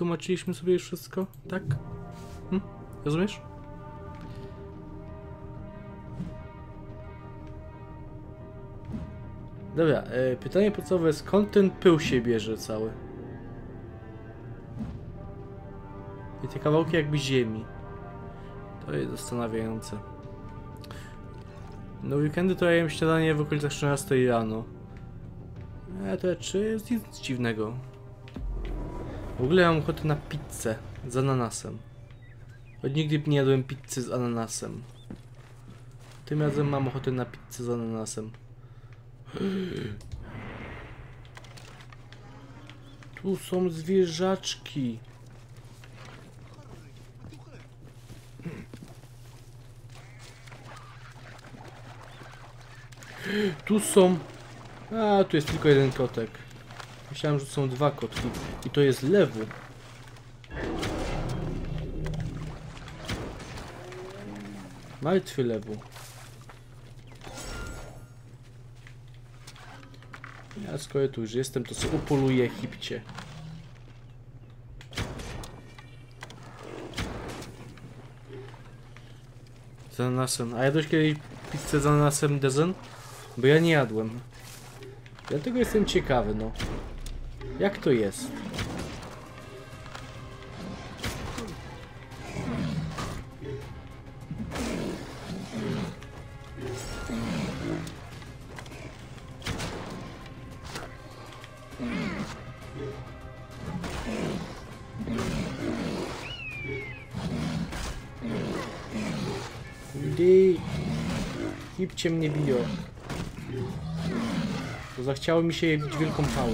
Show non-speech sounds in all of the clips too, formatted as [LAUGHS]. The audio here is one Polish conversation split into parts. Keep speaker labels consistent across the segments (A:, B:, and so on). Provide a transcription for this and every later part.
A: wytłumaczyliśmy sobie już wszystko, tak? Hm? Rozumiesz? Dobra, e, pytanie podstawowe, skąd ten pył się bierze cały? I te kawałki jakby ziemi. To jest zastanawiające. No weekendy to ja jem śniadanie w okolicach 13 rano. E, to czy jest nic dziwnego. W ogóle mam ochotę na pizzę z ananasem. Od nigdy nie jadłem pizzy z ananasem. Tym razem mam ochotę na pizzę z ananasem. [GASPS] Tu są zwierzaczki. [GASPS] Tu są. A, tu jest tylko jeden kotek. Myślałem, że są dwa kotki. I to jest lewu. Martwy lewu. Ja skoro tu już jestem, to sobie upoluję hipcie. Z ananasem. A jadłeś kiedyś pizzę z ananasem dezen? Bo ja nie jadłem. Dlatego jestem ciekawy, no. Jak to jest? Kurde. Hipcie mnie biją. To zachciało mi się je bić wielką pałą.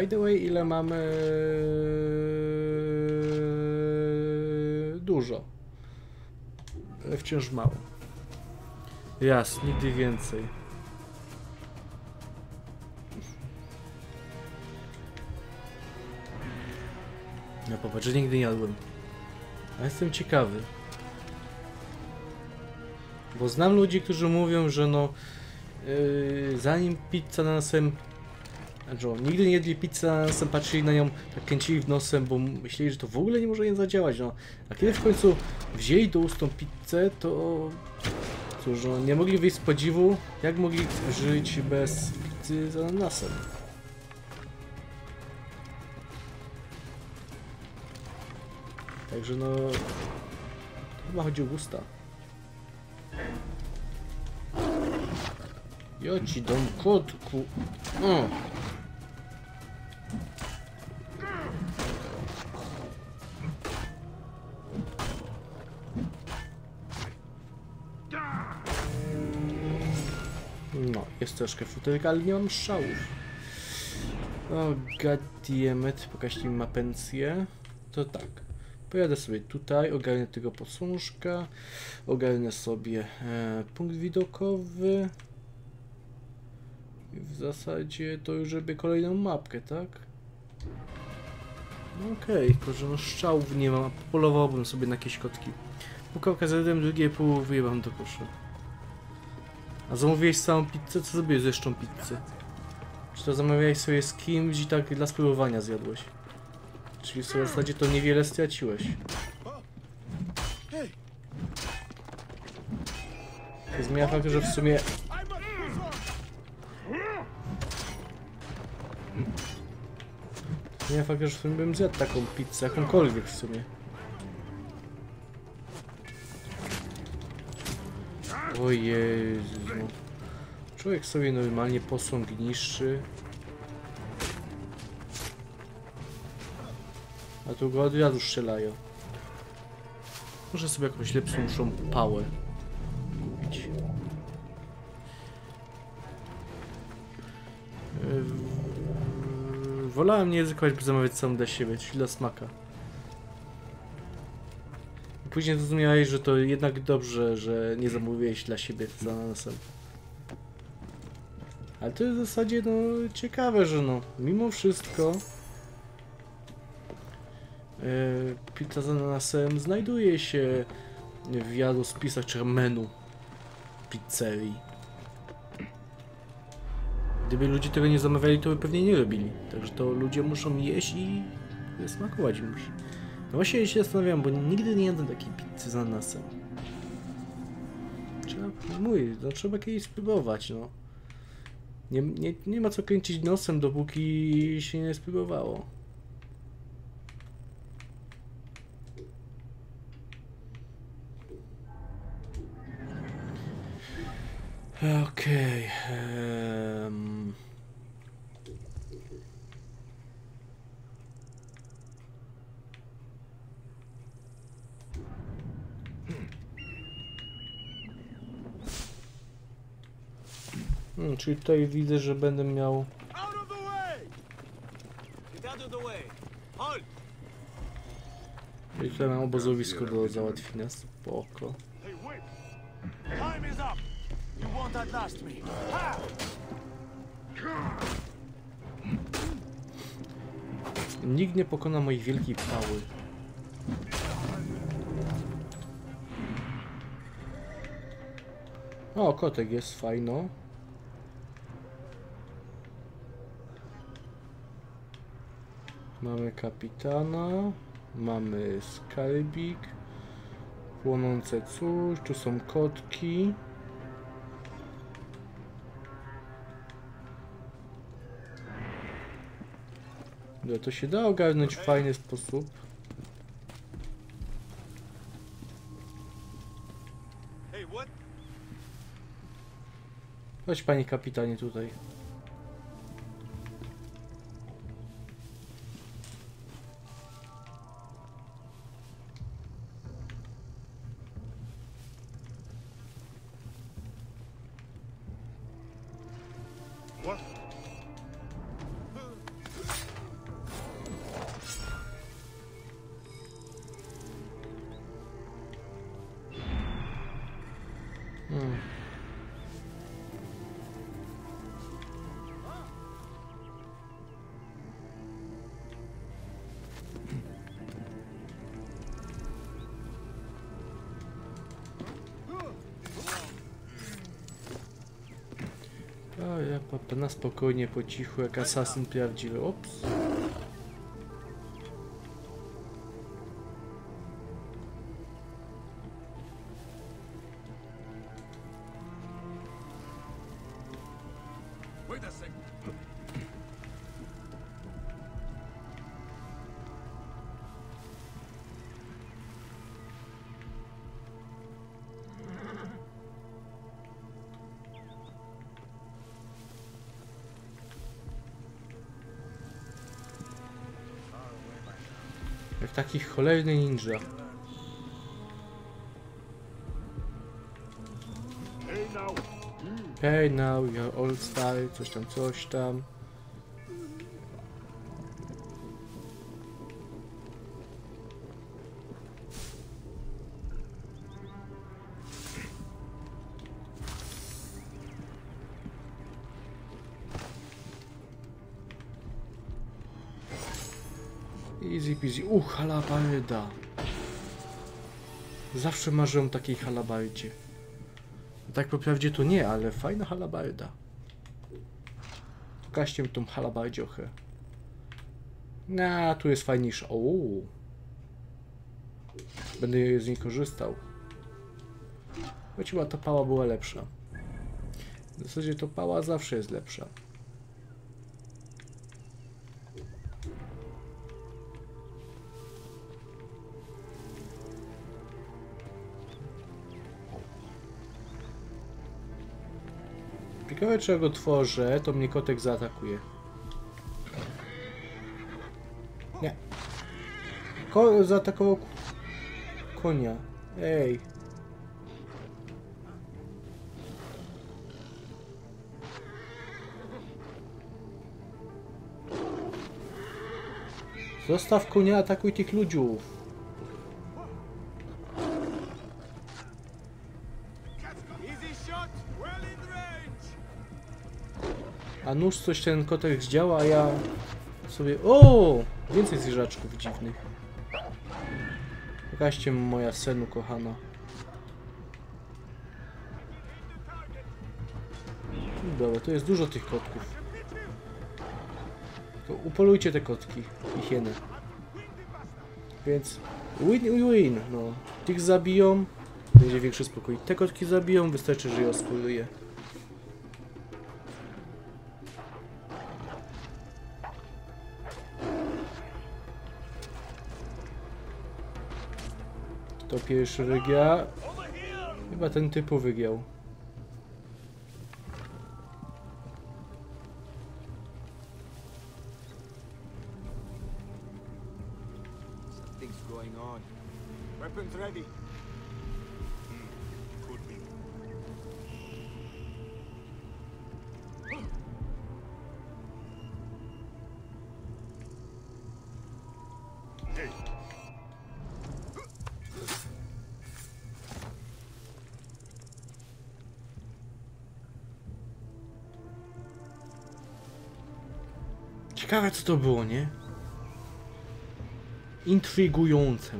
A: By the way, ile mamy? Dużo. Ale wciąż mało. Jas, nigdy więcej. No popatrz, że nigdy nie jadłem. A jestem ciekawy. Bo znam ludzi, którzy mówią, że no yy, zanim pizza na nosem o, nigdy nie jedli pizzy na nosem, patrzyli na nią, tak kręcili w nosem, bo myśleli, że to w ogóle nie może nie zadziałać, no. A kiedy w końcu wzięli do ust tą pizzę, to cóż, no, nie mogli wyjść z podziwu, jak mogli żyć bez pizzy z ananasem. Także no... Chyba chodzi o gusta. Ja ci dam kotku. O. jest troszkę futerka, ale nie mam szałów. O, goddammit, pokażcie mi ma pensję. To tak. Pojadę sobie tutaj, ogarnę tego posążka, ogarnę sobie e, punkt widokowy. I w zasadzie to już robię kolejną mapkę, tak? No Okej, okay, tylko że no szczałów nie mam, polowałbym sobie na jakieś kotki. Pukałka zjadłem, drugie pół wyjebam do kosza. A zamówiłeś całą pizzę? Co zrobiłeś z jeszcze pizzę? Czy to zamawiałeś sobie z kimś i tak dla spróbowania zjadłeś? Czyli w zasadzie to niewiele straciłeś. To zmienia fakt, że w sumie... Zmienia fakt, że w sumie bym zjadł taką pizzę, jakąkolwiek w sumie. O Jezu. Człowiek sobie normalnie posąg niszczy. A tu go od razu strzelają. Może sobie jakąś lepszą pałę kupić. Yy, Wolałem nie ryzykować, by zamawiać sam dla siebie, czyli dla smaka. Później zrozumiałeś, że to jednak dobrze, że nie zamówiłeś dla siebie z ananasem. Ale to jest w zasadzie no ciekawe, że no mimo wszystko Yy, pizza z ananasem znajduje się w jadłospisach czy menu pizzerii. Gdyby ludzie tego nie zamawiali, to by pewnie nie robili. Także to ludzie muszą jeść i smakować musi. No właśnie się zastanawiam, bo nigdy nie jadłem takiej pizzy z ananasem. Trzeba, mój, no trzeba kiedyś spróbować, no. Nie, nie, nie ma co kręcić nosem, dopóki się nie spróbowało. Okej. em. Hmm, czyli tutaj widzę, że będę miał... I tutaj mam obozowisko do załatwienia. Spoko. Nikt nie pokona mojej wielkiej pały. O, kotek jest fajno. Mamy kapitana, mamy skarbik, płonące coś, tu są kotki. No to się da ogarnąć w fajny sposób. Chodź panie kapitanie tutaj. Spokojnie, po cichu, jak asasyn prawdziwy. Ops. Cholerny ninja.
B: Hey, now.
A: You're old stary, coś tam, coś tam. Peasy. Halabarda. Zawsze marzyłem o takiej halabardzie. Tak po prawdzie to nie, ale fajna halabarda. Pokażcie mi tą halabardziochę. Na, tu jest fajniejsza. O. Będę z niej korzystał. Choć chyba ta pała była lepsza. W zasadzie to pała zawsze jest lepsza. Ciekawe czy jak go tworzę, to mnie kotek zaatakuje. Nie. Ko zaatakował konia. Ej. Zostaw konia, atakuj tych ludziów. A nóż coś ten kotek zdziała, a ja sobie... O! Więcej zwierzaczków dziwnych. Pokażcie moja senu kochana. Dobra, tu jest dużo tych kotków. To upolujcie te kotki i hieny. Więc win-win, no. Tych zabiją, będzie większy spokój. Te kotki zabiją, wystarczy, że je ospoluje. Pierwszy wygia. Chyba ten typu wygiął. Co to było, nie? Intrygujące.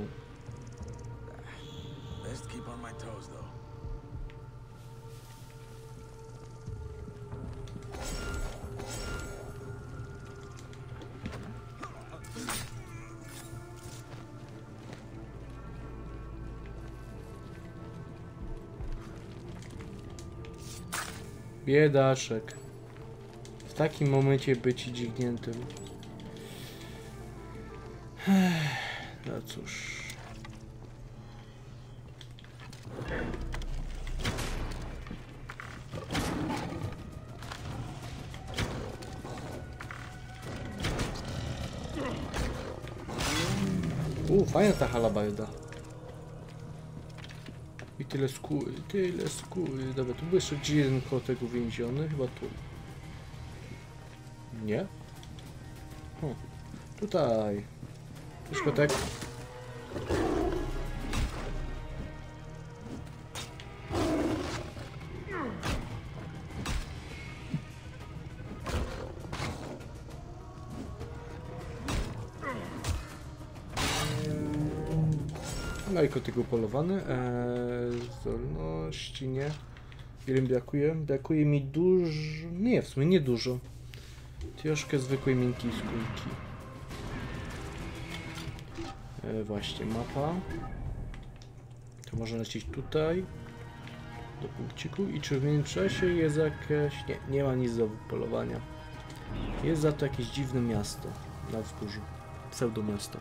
A: Biedaczek. W takim momencie być dźgniętym. Cóż. U, fajna ta halabarda. I tyle skóry, tyle skóry. Dobra, tu był jeszcze gdzie jeden kotek chyba tu. Nie? O, tutaj. Cześć kotek. I kotek upolowany. Eee, zdolności nie. Ile mi brakuje? Brakuje mi dużo. Nie, w sumie nie dużo. Troszkę zwykłej miękkiej skórki. E, właśnie, mapa. To można lecieć tutaj. Do punkciku. I czy w międzyczasie jest jakieś... Nie, nie ma nic do polowania. Jest za to jakieś dziwne miasto na wzgórzu. Pseudo miasto.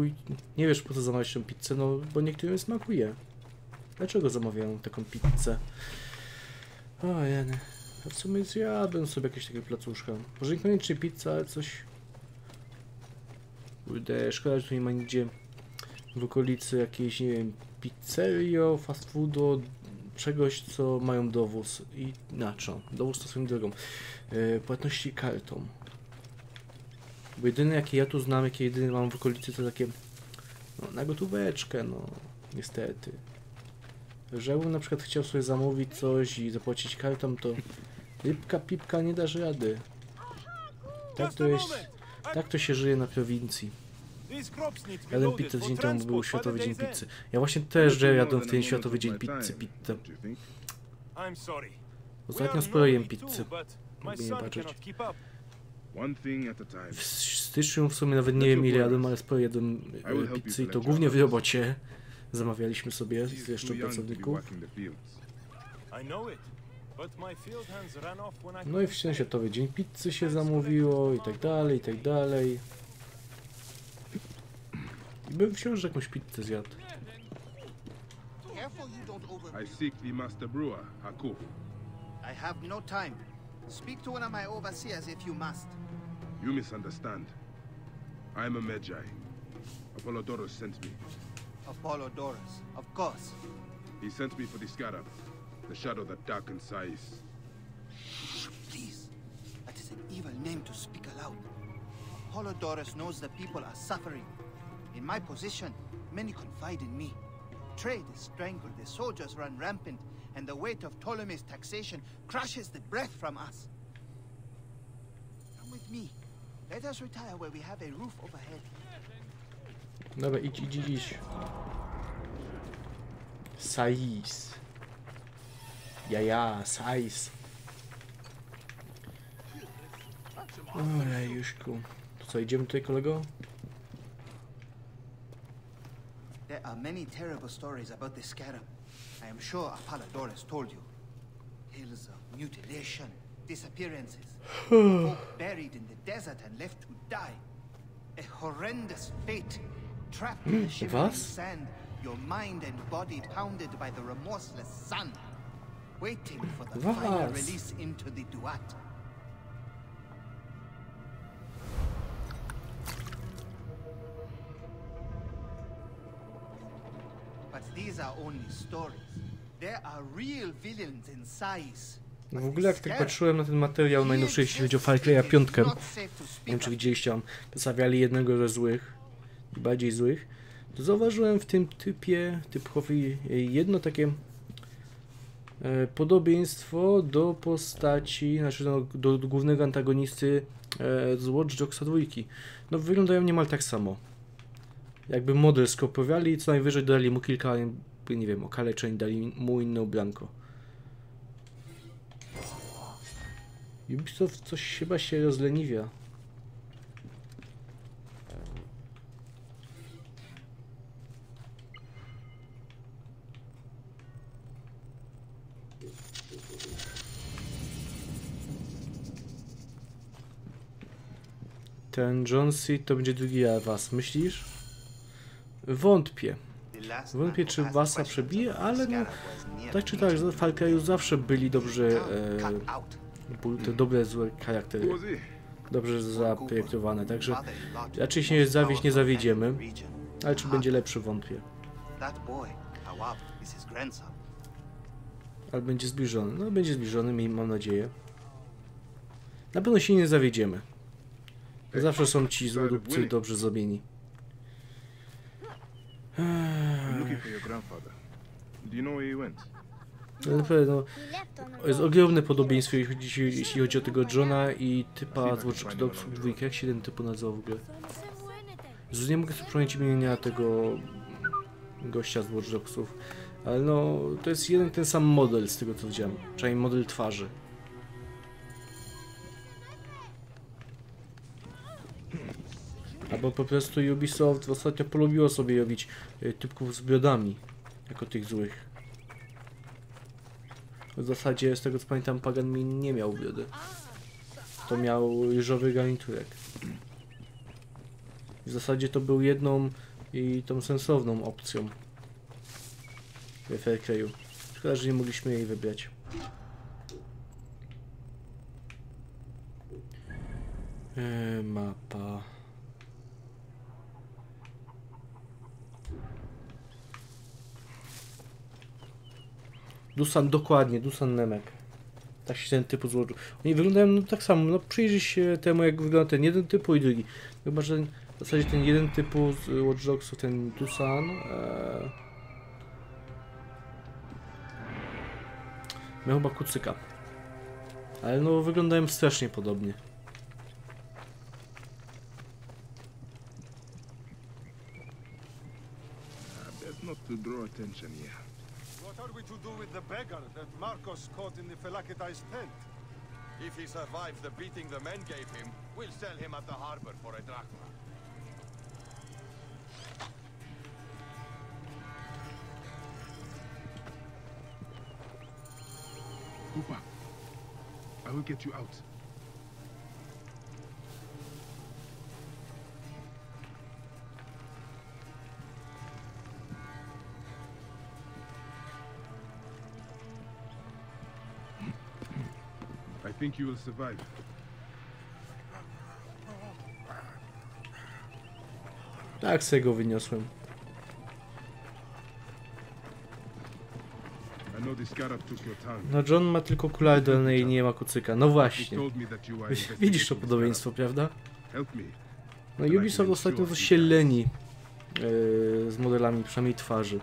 A: Chuj, nie wiesz po co zamawiać tą pizzę, no bo niektórym smakuje. Dlaczego zamawiają taką pizzę? O jeny. A w sumie zjadłem sobie jakieś takie placuszka. Może niekoniecznie pizza, ale coś... Kurde, szkoda, że tu nie ma nigdzie w okolicy jakiejś, nie wiem, pizzerio, fast foodu, czegoś, co mają dowóz i na co? Dowóz to swoją drogą. Yy, płatności kartą. Bo jedyne jakie ja tu znam, jakie jedyne mam w okolicy to takie no, na gotóweczkę, no niestety. Że jakbym na przykład chciał sobie zamówić coś i zapłacić kartą, to lipka pipka nie dasz rady. Tak to jest, tak to się żyje na prowincji.
B: Loaded
A: pizzę dzień temu, był Światowy Dzień Pizzy. Ja właśnie też, jadłem w ten Światowy Dzień Pizzy pizzę. Ostatnio sporo jem nie
B: son
A: patrzeć. W styczniu w sumie nawet nie wiem ile jadłem, ale sporo jadłem pizzy i to głównie w robocie. Zamawialiśmy sobie z jeszcze pracowników.
C: working the fields.
B: I know it, but my field hands ran off when I
A: No i w
B: stay.
A: Światowy Dzień Pizzy się zamówiło i tak dalej, i tak dalej. I bym wciąż jakąś pizzę zjadł.
D: Careful you don't over.
C: I seek the master brewer, Hakuf.
D: I have no time. Speak to one of my overseers if you must.
C: You misunderstand. I am a Magi. Apollodorus sent me.
D: Apollodorus, of course.
C: He sent me for the scarab, the shadow that darkens Sais.
D: Please. That is an evil name to speak aloud. Apollodorus knows the people are suffering. In my position, many confide in me. Trade is strangled, the soldiers run rampant, and the weight of Ptolemy's taxation crushes the breath from us. Come with me. Let us retire where we have a roof overhead.
A: Dobra, idź, idź, idź. Sais. Ja, ja, Sais. Ojej, Juśku. To co, idziemy tutaj, kolego?
D: There are many terrible stories about the scarab. I am sure Apollodorus told you. Tales of mutilation, disappearances, [SIGHS] folk buried in the desert and left to die. A horrendous fate. Trapped in the hmm,
A: shivering
D: sand, your mind and body pounded by the remorseless sun. Waiting for the final release into the Duat. But these are only stories. There are real villains in size.
A: W ogóle jak tak patrzyłem na ten materiał najnowszy, jeśli chodzi o Far Cry'a 5, nie wiem czy widzieliście, tam przedstawiali jednego ze złych, bardziej złych, to zauważyłem w tym typie, typowi jedno takie e, podobieństwo do postaci, znaczy do, do głównego antagonisty e, z Watch Dogsa 2. No wyglądają niemal tak samo. Jakby model skopiowali i co najwyżej dodali mu kilka, nie wiem, okaleczeń, dali mu inne ubranko. Ubisoft coś chyba się rozleniwia. Ten John C. to będzie drugi was, myślisz? Wątpię. Wątpię, czy Wasa przebije, ale no, tak czy tak, w Cry'u zawsze byli dobrze, e, te dobre, złe charaktery, dobrze zaprojektowane, także raczej się zawieść nie zawiedziemy, ale czy będzie lepszy wątpię, ale będzie zbliżony, no będzie zbliżony, mi- mam nadzieję. Na pewno się nie zawiedziemy. Zawsze są ci złodupcy dobrze zrobieni.
C: I'm
A: No, jest ogromne podobieństwo, jeśli chodzi, o tego Johna i typa z Watch Dogs 2. Jak się ten typ nazywał w ogóle? Nie mogę sobie przypomnieć imienia tego gościa z Watch Dogsów, ale no to jest jeden ten sam model z tego co widziałem, przynajmniej model twarzy. Albo po prostu Ubisoft ostatnio polubiło sobie robić y, typków z biodami, jako tych złych. W zasadzie z tego co pamiętam Pagan mi nie miał biody. To miał ryżowy garniturek. W zasadzie to był jedną i tą sensowną opcją w Far Cry'u. Szkoda, że nie mogliśmy jej wybrać. Eee, mapa. Dusan, dokładnie, Dusan Nemek. Tak się ten typ złożył. Oni wyglądają no, tak samo, no przyjrzyj się temu jak wygląda ten jeden typu i drugi. Chyba, że w zasadzie ten jeden typu z Watch Dogsów, ten Dusan e... miał chyba kucyka. Ale no wyglądają strasznie podobnie.
C: Not to draw attention here.
B: What are we to do with the beggar that Marcos caught in the Felakitai's tent?
E: If he survives the beating the men gave him, we'll sell him at the harbor for a drachma.
C: Go back. I will get you out. Think you will survive.
A: Tak sobie go wyniosłem. No John ma tylko dolne i nie ma kucyka. No właśnie. Widzisz to podobieństwo, prawda? No Ubisoft ostatnio coś się leni yy, z modelami, przynajmniej twarzy.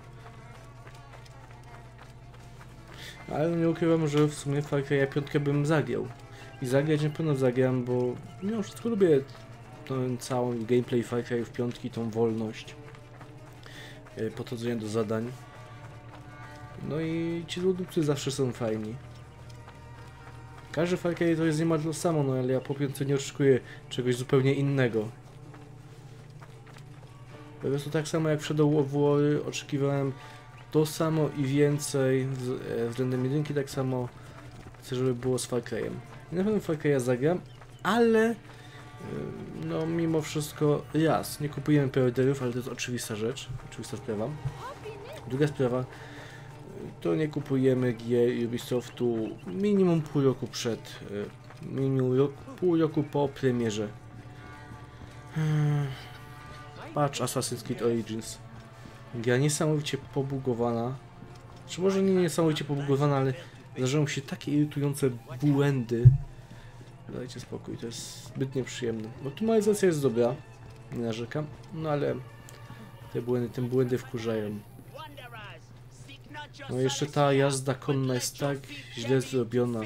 A: Ale nie ukrywam, że w sumie Far Cry'a 5 bym zagrał. I zagrać na pewno zagram, bo mimo wszystko lubię ten całą gameplay Far Cry'ów 5, tą wolność. Yy, podchodzenie do zadań. No i ci ludowcy zawsze są fajni. Każdy Far Cry to jest niemal to samo, no ale ja po piątce nie oczekuję czegoś zupełnie innego. Po prostu tak samo jak w Shadow of War oczekiwałem to samo i więcej e, względem jedynki, tak samo chcę, żeby było z Far Cry'em. I na pewno Far Cry'a zagram, ale y, no mimo wszystko raz, nie kupujemy preorderów, ale to jest oczywista rzecz, oczywista sprawa. Druga sprawa, to nie kupujemy gier Ubisoftu minimum pół roku przed, y, minimum rok, pół roku po premierze. Hmm. Patrz Assassin's Creed Origins. Gra niesamowicie pobugowana. Czy może nie niesamowicie pobugowana, ale zdarzają się takie irytujące błędy. Dajcie spokój, to jest zbyt nieprzyjemne. Optymalizacja jest dobra, nie narzekam, no ale te błędy, te błędy wkurzają. No jeszcze ta jazda konna jest tak źle zrobiona,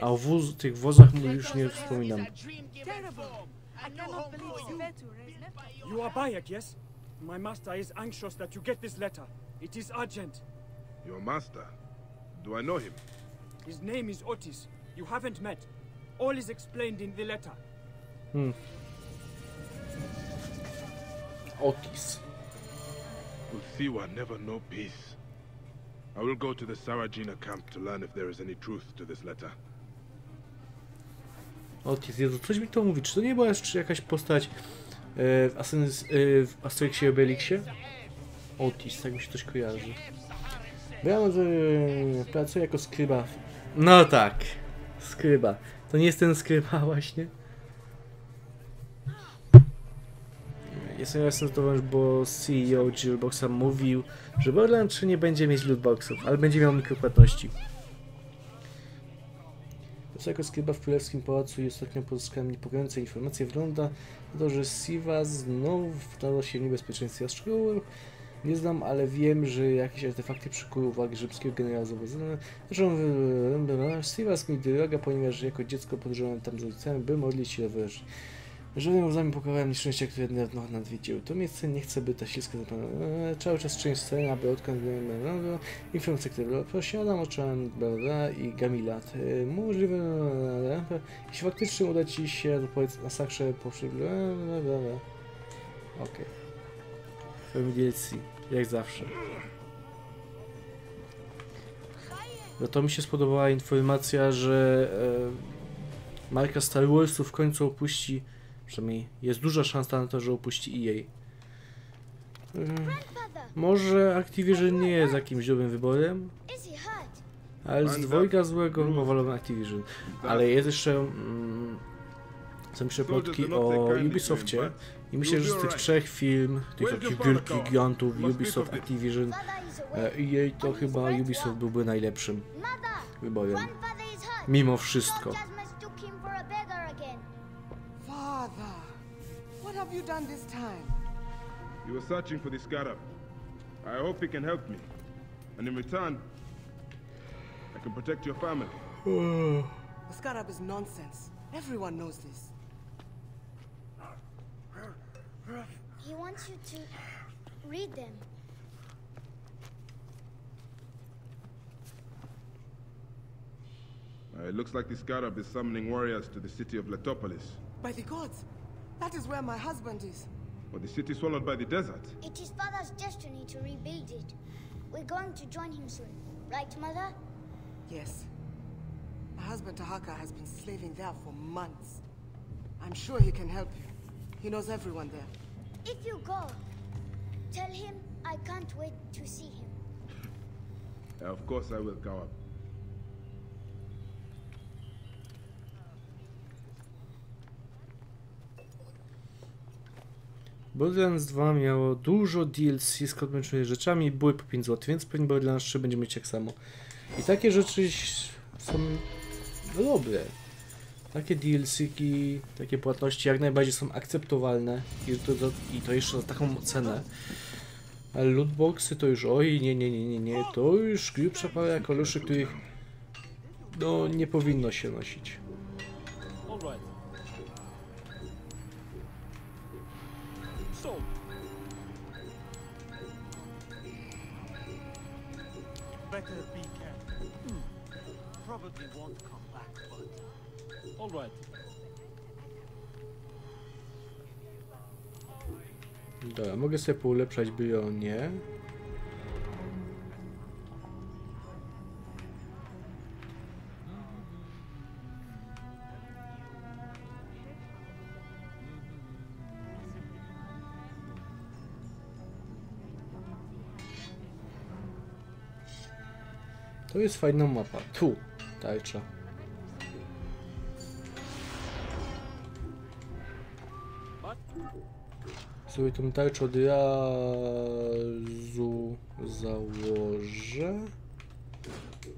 A: a o wóz, tych wozach mu już nie wspominam.
F: You are Bayek, yes? My master is anxious that you get this letter. It is urgent.
C: Your master? Do I know him?
F: His name is Otis. You haven't met. All is explained in the letter. Hmm.
A: Otis.
C: Uthiwa never know peace. I will go to the Sarajina camp to learn if there is any truth to this letter.
A: Otis, Jezu, coś mi to mówi. Czy to nie była jeszcze jakaś postać w, Asens, e, w Asterixie i Obelixie? Otis, tak mi się coś kojarzy. Ja może e, pracuję jako skryba. No tak, skryba. To nie jest ten skryba [LAUGHS] właśnie. Jestem jasny bo CEO Gearboxa mówił, że Borderlands 3 nie będzie mieć lootboxów, ale będzie miał mikropłatności. To jako skryba w Królewskim Pałacu i ostatnio pozyskałem niepokojące informacje. Wygląda to, że Siva znów wdarła się w niebezpieczeństwie. Szczegółów nie znam, ale wiem, że jakieś artefakty przykuły uwagę rzymskiego generała zobowiązania. Zresztą Siva mi droga, ponieważ jako dziecko podróżowałem tam z ojcem, by modlić się o wyraźnie. Żadnym łzami pokowałem nieszczęścia, które niedawno nadwiedziły. To miejsce nie chcę, by ta śliska zapomniała. Cały czas część sceny, aby odkąd informacje, które posiadam, bla, bla, i Gamilat. E, Możliwe, bla. jeśli faktycznie uda Ci się dopowiedz masakrze poprzez bla, bla, bla, bla. Okej. Okay. Jak zawsze. No to mi się spodobała informacja, że e, marka Star Warsu w końcu opuści, przynajmniej jest duża szansa na to, że opuści EA. E, może Activision nie jest jakimś dobrym wyborem, ale z dwojga złego chyba wolę Activision. Ale jest jeszcze mm, są jeszcze plotki o Ubisoftie i myślę, że z tych trzech firm, tych takich wielkich gigantów Ubisoft, Activision,
G: is
A: e. EA to chyba Ubisoft byłby najlepszym wyborem. Mimo wszystko.
H: Father, what have you done this time?
C: You were searching for the scarab. I hope he can help me. And in return, I can protect your family.
H: The scarab is nonsense. Everyone knows this.
G: He wants you to read them.
C: Uh, it looks like the scarab is summoning warriors to the city of Letopolis.
H: By the gods, that is where my husband is.
C: But the city swallowed by the desert.
G: It is father's destiny to rebuild it. We're going to join him soon. Right, mother?
H: Yes. My husband Tahaka has been slaving there for months. I'm sure he can help you. He knows everyone there.
G: If you go, tell him I can't wait to see him.
C: Of course I will, Kawab.
A: Borderlands 2 miało dużo DLC z kosmetycznymi rzeczami, były po 5 zł, więc pewnie Borderlands 3 będzie mieć tak samo. I takie rzeczy są dobre. Takie DLC-ki, takie płatności jak najbardziej są akceptowalne i to, to, i to jeszcze za taką cenę. Ale lootboxy to już oj, nie, nie, nie, nie, nie, to już grubsza para koloszy, których no nie powinno się nosić.
B: Better be careful. Probably won't come back, but
F: All right.
A: Dobra, mogę sobie poulepszać bronię. To jest fajna mapa. Tu, tarcza. Sobie tą tarczę od razu założę.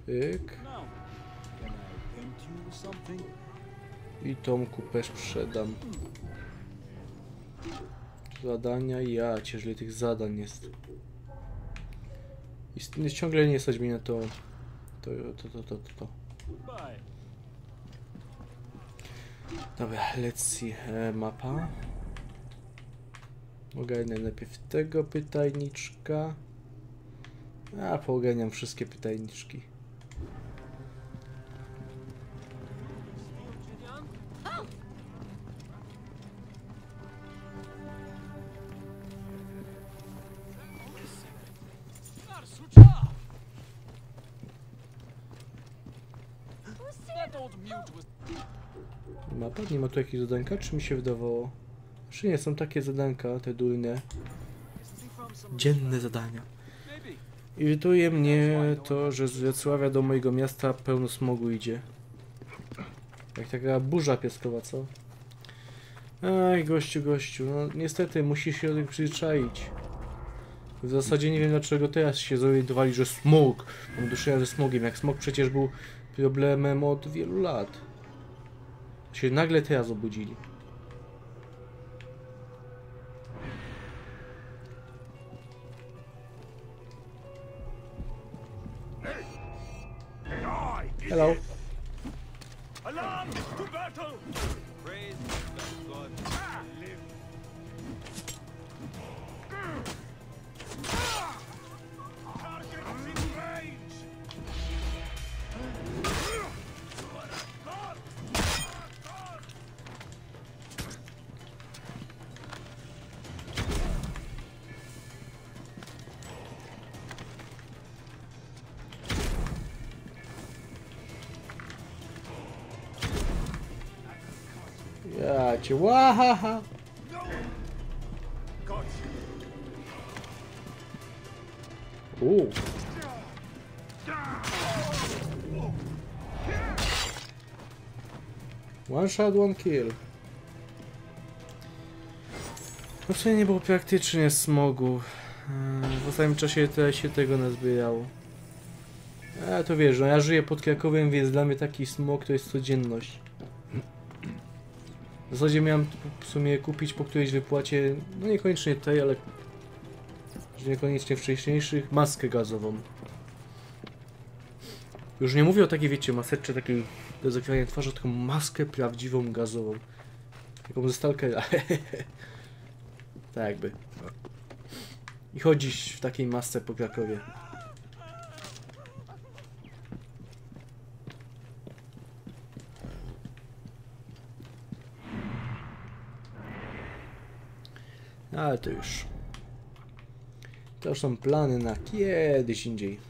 A: Pyk.
F: I
A: tą kupę sprzedam. Zadania ja, ciężle tych zadań jest. I ciągle nie stać mnie na to. To, to, to, to, to. Dobra, let's see. E, mapa. Ogarnę najpierw tego pytajniczka. A, poogarniam wszystkie pytajniczki. Tu jakiegoś zadanka? Czy mi się wydawało? Czy nie, są takie zadanka, te durne. Dzienne zadania. Irytuje mnie to, że z Wrocławia do mojego miasta pełno smogu idzie. Jak taka burza piaskowa, co? Aj, gościu, gościu, no niestety musisz się do tych przyzwyczaić. W zasadzie nie wiem dlaczego teraz się zorientowali, że smog. Mam do czynienia ze smogiem, jak smog przecież był problemem od wielu lat. Się nagle teraz obudzili. Hello. Cię, łahaha. Uuu. One shot, one kill. No nie było praktycznie smogu. Eee, W ostatnim czasie tyle się tego nazbierało. A to wiesz, no ja żyję pod Krakowem, więc dla mnie taki smog to jest codzienność. W zasadzie miałem w sumie kupić po którejś wypłacie, no niekoniecznie tej, ale niekoniecznie wcześniejszych, maskę gazową. Już nie mówię o takiej, wiecie, maseczce takiej do zakrywania twarzy, tylko maskę prawdziwą gazową. Taką ze Stalkera. [LAUGHS] tak jakby. I chodzić w takiej masce po Krakowie. Ale to już. To są plany na kiedyś indziej.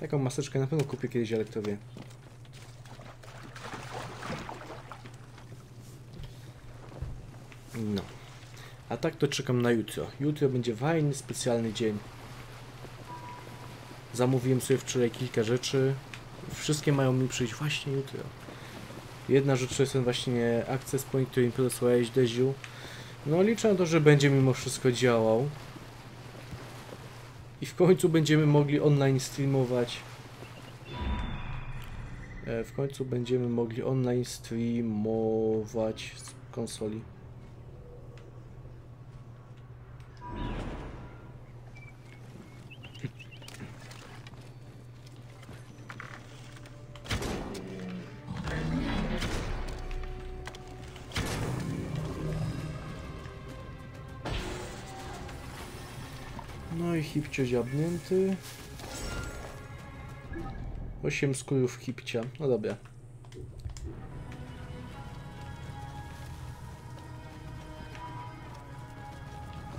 A: Taką maseczkę na pewno kupię kiedyś, ale kto wie. No. A tak to czekam na jutro. Jutro będzie fajny, specjalny dzień. Zamówiłem sobie wczoraj kilka rzeczy. Wszystkie mają mi przyjść właśnie jutro. Jedna rzecz to jest właśnie Access Point, który mi podesłałeś, Deziu. No liczę na to, że będzie mimo wszystko działał. I w końcu będziemy mogli online streamować. E, W końcu będziemy mogli online streamować z konsoli. I hipcio dziabnięty. 8 skórów hipcia. No dobra.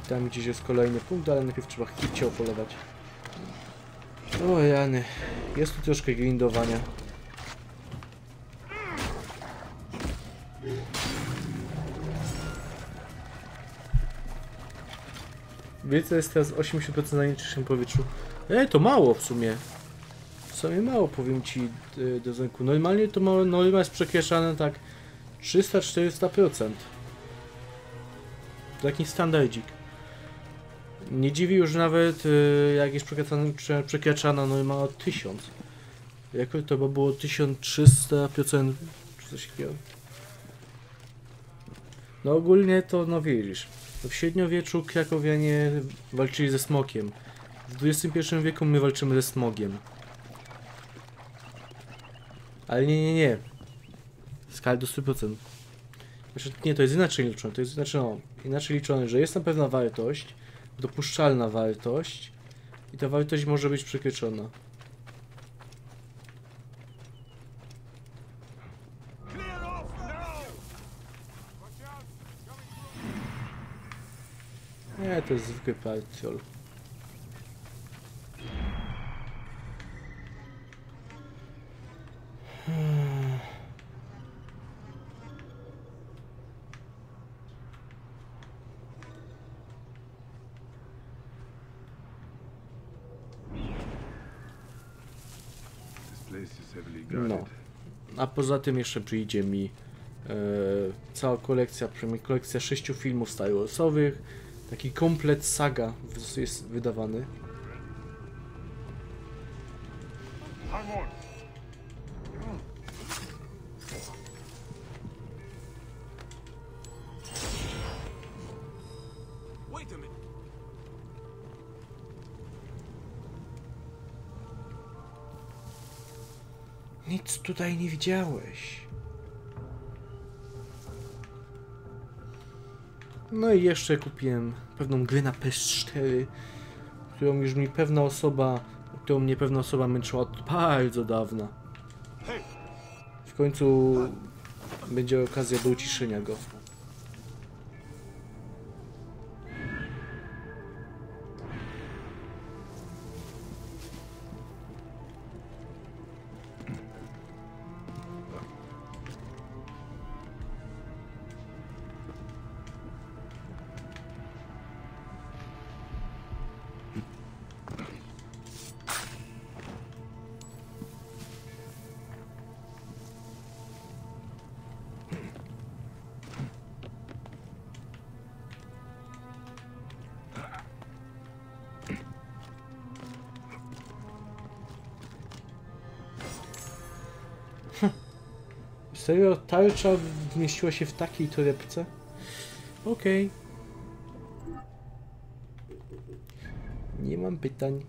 A: Tam gdzieś jest kolejny punkt, ale najpierw trzeba hipcia opolować. O Jany, jest tu troszkę grindowania. Wiecie, jest teraz 80% na powietrzu. Ej, to mało w sumie. W sumie mało, powiem ci, y, do zenku. Normalnie to mało, norma jest przekraczane tak 300-400%. Taki standardzik. Nie dziwi już nawet, y, jak jest przekraczana, prze- przekraczana norma o 1000. Jako to by było 1300% czy coś takiego. No ogólnie to, no widzisz, w średniowieczu krakowianie walczyli ze smokiem. W XXI wieku my walczymy ze smogiem. Ale nie, nie, nie. Skala do 100%. Znaczy, nie, to jest inaczej liczone. To jest no, inaczej liczone, że jest tam pewna wartość, dopuszczalna wartość i ta wartość może być przekroczona. Nie, to jest zwykły
C: guarded.
A: No. A poza tym jeszcze przyjdzie mi e, cała kolekcja, przynajmniej kolekcja sześciu filmów Star Warsowych. Taki komplet saga jest wydawany. Nic tutaj nie widziałeś. No i jeszcze kupiłem pewną grę na PS4, którą już mi pewna osoba, którą mnie pewna osoba męczyła od bardzo dawna. W końcu będzie okazja do uciszenia go. Serio, tarcza zmieściła się w takiej torebce? Okej. Nie mam pytań.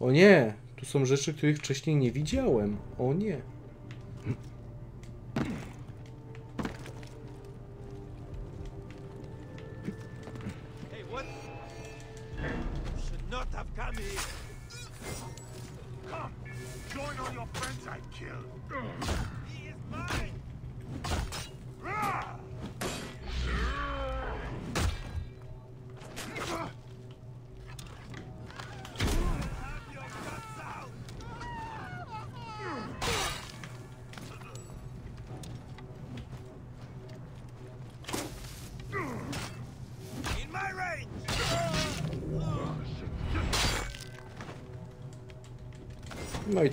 A: O nie! Tu są rzeczy, których wcześniej nie widziałem. O nie.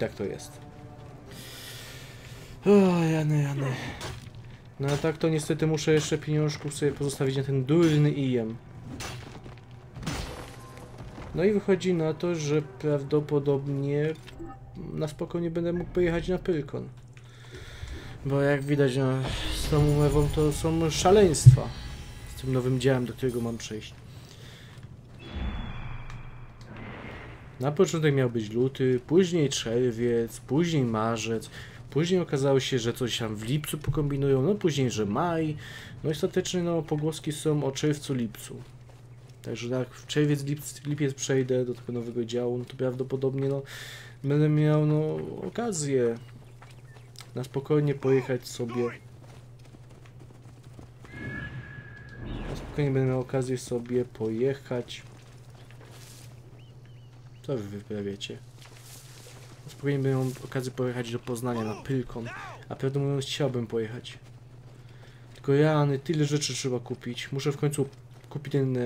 A: Tak to jest. O, Jany, Jany. No a tak to niestety muszę jeszcze pieniążków sobie pozostawić na ten durny ijem. No i wychodzi na to, że prawdopodobnie na spokojnie będę mógł pojechać na Pyrkon. Bo jak widać, no, z tą umową to są szaleństwa. Z tym nowym działem, do którego mam przejść. Na początek miał być luty, później czerwiec, później marzec, Później okazało się, że coś tam w lipcu pokombinują, no później, że maj. No i ostatecznie no pogłoski są o czerwcu, lipcu. Także jak w czerwiec, lipiec, lipiec przejdę do tego nowego działu, no to prawdopodobnie no będę miał no okazję na spokojnie pojechać sobie. Na spokojnie będę miał okazję sobie pojechać. Co wy wyprawiacie? Spokojnie będę okazję pojechać do Poznania na Pylkon. A prawdę mówiąc chciałbym pojechać. Tylko rany, tyle rzeczy trzeba kupić. Muszę w końcu kupić ten e,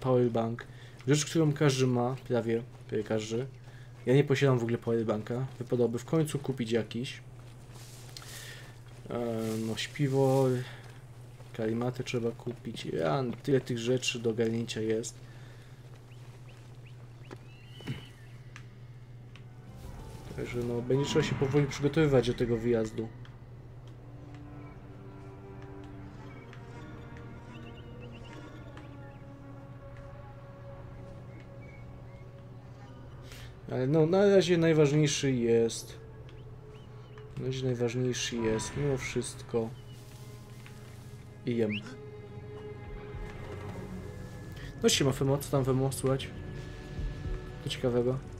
A: powerbank. Rzecz, którą każdy ma, prawie, prawie każdy. Ja nie posiadam w ogóle powerbanka. Wypadałoby w końcu kupić jakiś. E, no śpiwór, kalimaty trzeba kupić. Ja, tyle tych rzeczy do ogarnięcia jest. Także no, będzie trzeba się powoli przygotowywać do tego wyjazdu. Ale no, na razie najważniejszy jest. Na razie najważniejszy jest, mimo wszystko. I jem. No siema Femo, co tam Femo, słuchać? Co ciekawego?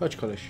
A: Chodź koleś.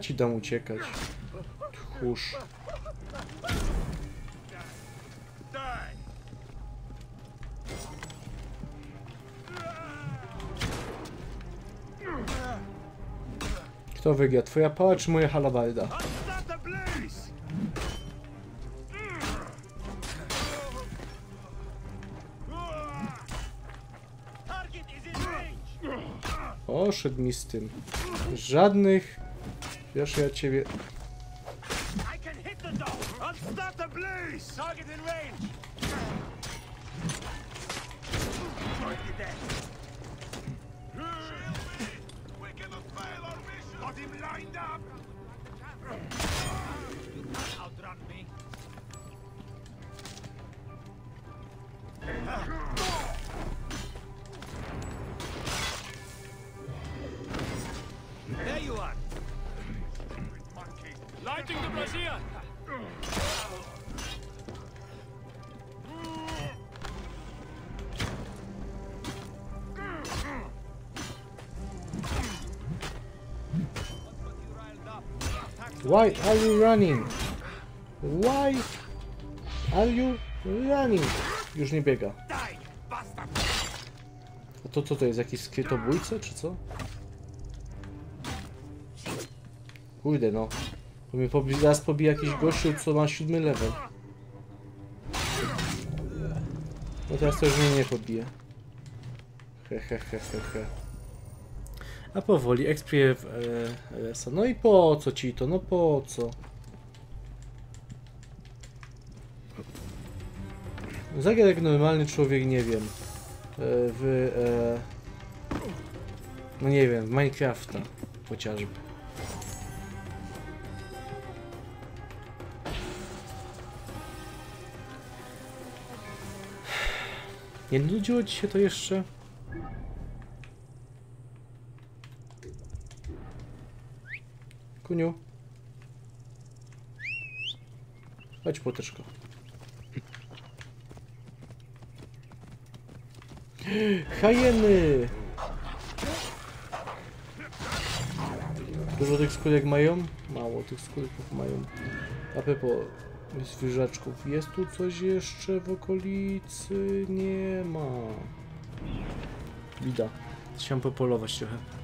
A: Ci dam uciekać. Tchórz. Kto wygra? Twoja pała czy moja halabarda?
I: Start the blaze! Target is in range!
A: Oszedł mi z tym. Żadnych... Wiesz, ja ciebie...
I: Target in range! Target dead.
A: Why are you running? Why are you running? Już nie biega. A to co to jest? Jakiś skrytobójca, czy co? Kurde no. To mnie pobi zaraz pobije jakiś gościu, co ma siódmy level. No teraz to już mnie nie pobije. He he he he he. A powoli, ekspie w e. No i po co ci to? No po co? Zagraj jak normalny człowiek, nie wiem. E, w... E, no nie wiem, w Minecrafta chociażby. Nie nudziło ci się to jeszcze? Kuniu. Chodź płoteczko. Hajeny! Dużo tych skórek mają? Mało tych skórków mają. A pepo, zwierzaczków. Jest tu coś jeszcze w okolicy? Nie ma. Bida. Chciałem popolować trochę.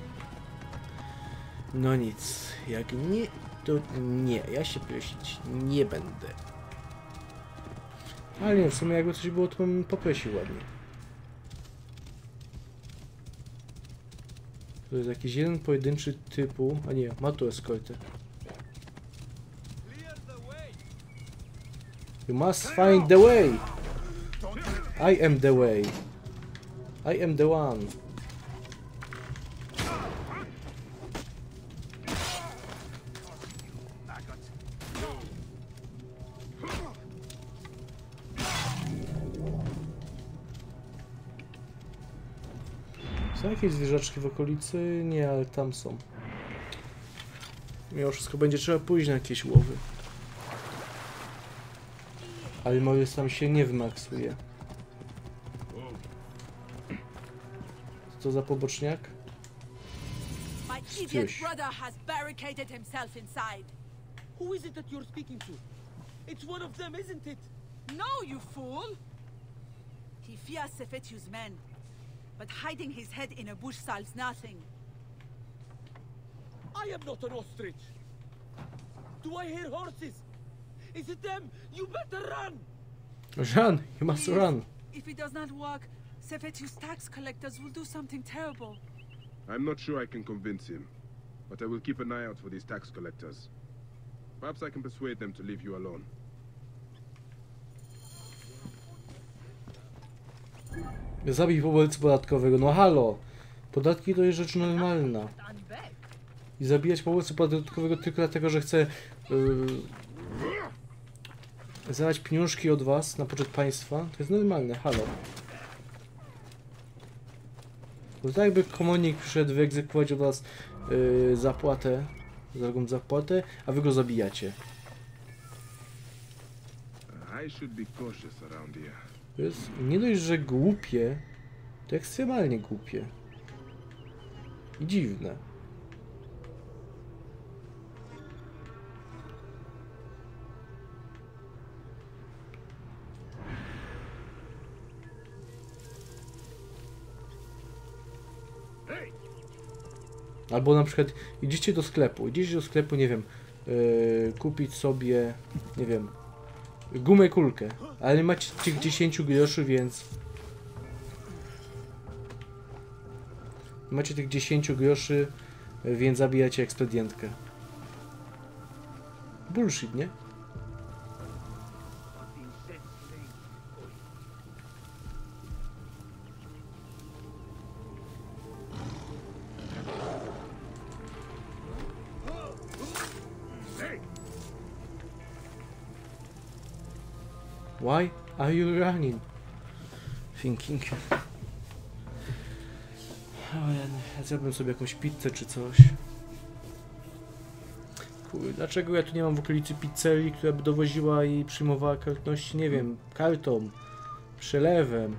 A: No nic, jak nie, to nie, ja się prosić nie będę. Ale nie, w sumie jakby coś było, to bym poprosił ładnie. To jest jakiś jeden pojedynczy typu, a nie, ma tu eskortę. You must find the way! I am the way. I am the one. Jakieś zwierzaczki w okolicy? Nie, ale tam są. Mimo wszystko będzie trzeba pójść na jakieś łowy. Ale moje sam się nie wymaksuje. Co to za poboczniak?
J: My idiot
A: Fish.
J: brother has barricaded himself inside.
B: Who is it that you're speaking to? It's one of them, isn't it?
J: No, you fool! He fears Sefetu's men, but hiding his head in a bush solves nothing.
B: I am not an ostrich. Do I hear horses? Is it them? You better run!
A: Run! You must
J: Please,
A: run!
J: If it does not work, Sefetu's tax collectors will do something terrible.
C: I'm not sure I can convince him, but I will keep an eye out for these tax collectors. Perhaps I can persuade them to leave you alone.
A: Zabij poborcy podatkowego, no halo! Podatki to jest rzecz normalna. I zabijać poborcy podatkowego tylko dlatego, że chce yy, zabrać pieniążki od was na poczet państwa, to jest normalne, halo. To tak jakby komunik przyszedł wyegzekwować od was yy, zapłatę, za jakąś zapłatę, a wy go zabijacie.
C: I should be cautious around here.
A: To jest nie dość, że głupie, to ekstremalnie głupie. I dziwne. Albo na przykład idziecie do sklepu, idziecie do sklepu, nie wiem, yy, kupić sobie, nie wiem, gumę kulkę, ale nie macie tych 10 groszy, więc macie tych 10 groszy, więc zabijacie ekspedientkę. Bullshit, nie? Why are you running? Thinking. Ja, sobie jakąś pizzę czy coś. Kurde, dlaczego ja tu nie mam w okolicy pizzerii, która by dowoziła i przyjmowała kartności, nie wiem, kartą, przelewem.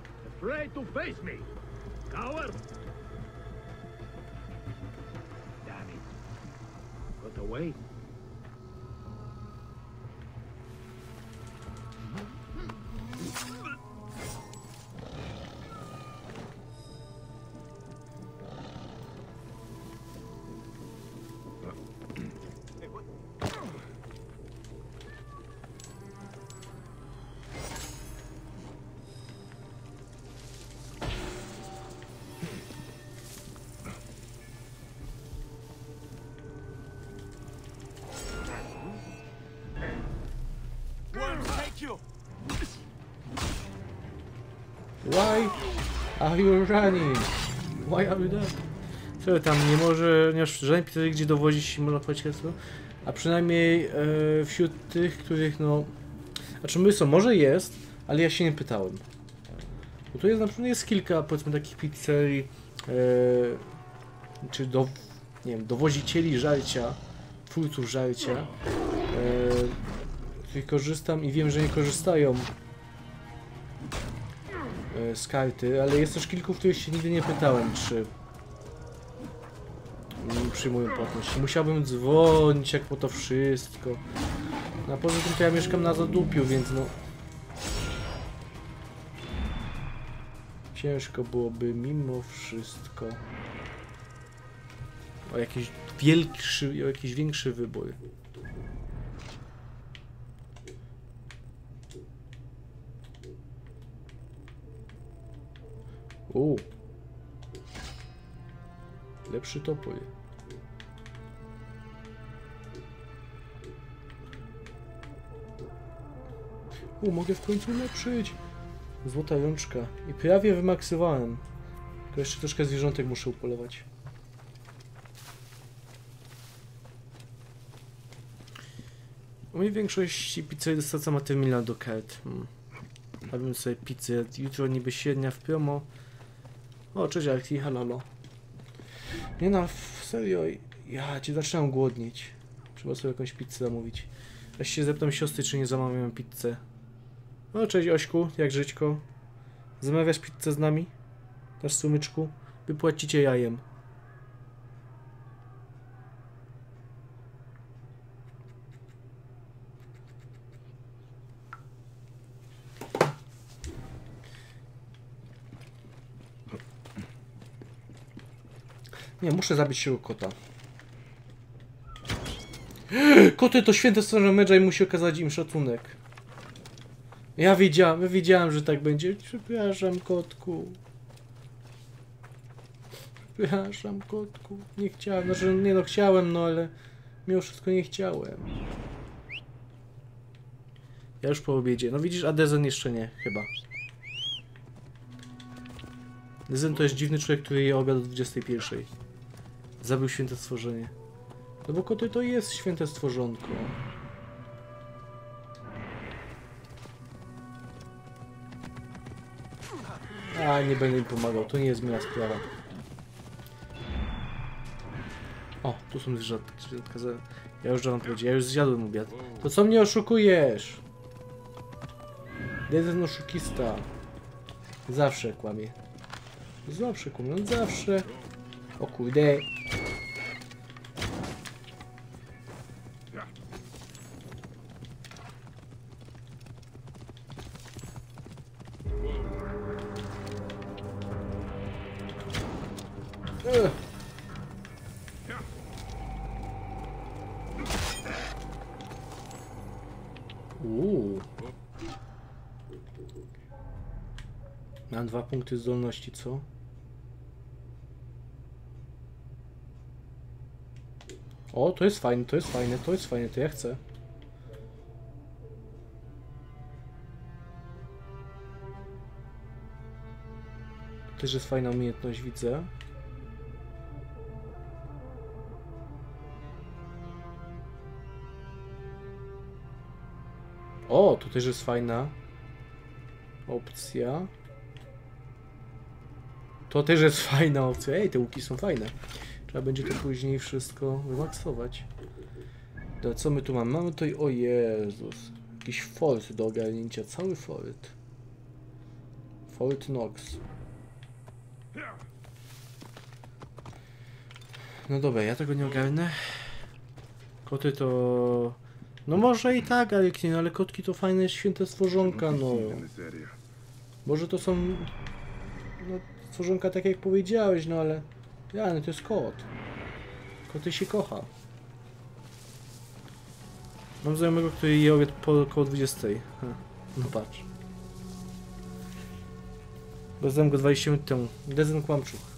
K: Got away.
I: You
A: running? Why are you there? Co tam nie może, nie masz żadnej pizzerii, gdzie dowozić hasło? A przynajmniej e, wśród tych, których no... Znaczy my są, może jest, ale ja się nie pytałem. Bo tu jest na przykład jest kilka powiedzmy takich pizzerii, e, czy do, nie wiem, dowozicieli żarcia, twórców żarcia, e, których korzystam i wiem, że nie korzystają z karty, ale jest też kilku, których się nigdy nie pytałem, czy przyjmują płatności. Musiałbym dzwonić jak po to wszystko. No, a poza tym to ja mieszkam na Zadupiu, więc no... Ciężko byłoby mimo wszystko o jakiś większy, o jakiś większy wybór. U. Lepszy topór. U, mogę w końcu ulepszyć. Złota rączka. I prawie wymaksowałem. Tylko jeszcze troszkę zwierzątek muszę upolować. U mnie w większości pizzerii dostarcza ma terminal do kart. Hmm. Robię sobie pizzę. Jutro niby średnia w promo. O, cześć Arti, halalo. Nie no, serio, ja cię zaczynam głodnieć. Trzeba sobie jakąś pizzę zamówić. Ja się zeptam siostry, czy nie zamawiam pizzę. O, cześć Ośku, jak żyćko? Zamawiasz pizzę z nami? Dasz sumyczku? Wypłacicie jajem. Nie, muszę zabić się kota. [GASPS] Koty to święte stworzenie Medja i musi okazać im szacunek. Ja wiedziałem, ja wiedziałem, że tak będzie. Przepraszam, kotku. Przepraszam, kotku. Nie chciałem, znaczy nie no chciałem, no ale mimo wszystko nie chciałem. Ja już po obiedzie. No widzisz, a Dezen jeszcze nie, chyba. Dezen to jest dziwny człowiek, który je obiad o 21. Zabił święte stworzenie. No bo koty to jest święte stworzonko. A, nie będę im pomagał, to nie jest moja sprawa. O, tu są zwierzatka. zwierzatka za- Ja już wam powiedziałem, ja już zjadłem obiad. To co mnie oszukujesz? Jeden oszukista. Zawsze kłamie. Zawsze kłamie, zawsze. O kurde. Punkty zdolności, co? O, to jest fajne, to jest fajne, to jest fajne, to ja chcę. Też jest fajna umiejętność, widzę. O, tu też jest fajna opcja. To też jest fajna opcja. Ej, te łuki są fajne. Trzeba będzie to później wszystko wymaksować. To co my tu mamy? Mamy tutaj, o Jezus, jakiś fort do ogarnięcia, cały fort. Fort Knox. No dobra, ja tego nie ogarnę. Koty to... No może i tak, ale, no, ale kotki to fajne, święte stworzonka, no. Może to są... Stworzonka tak jak powiedziałeś, no ale... Ja, no to jest kot. Koty się kocha. Mam znajomego, który je obiad po około 20. Ha, no patrz. Bo znam go 20 minut temu. Dezen kłamczuch.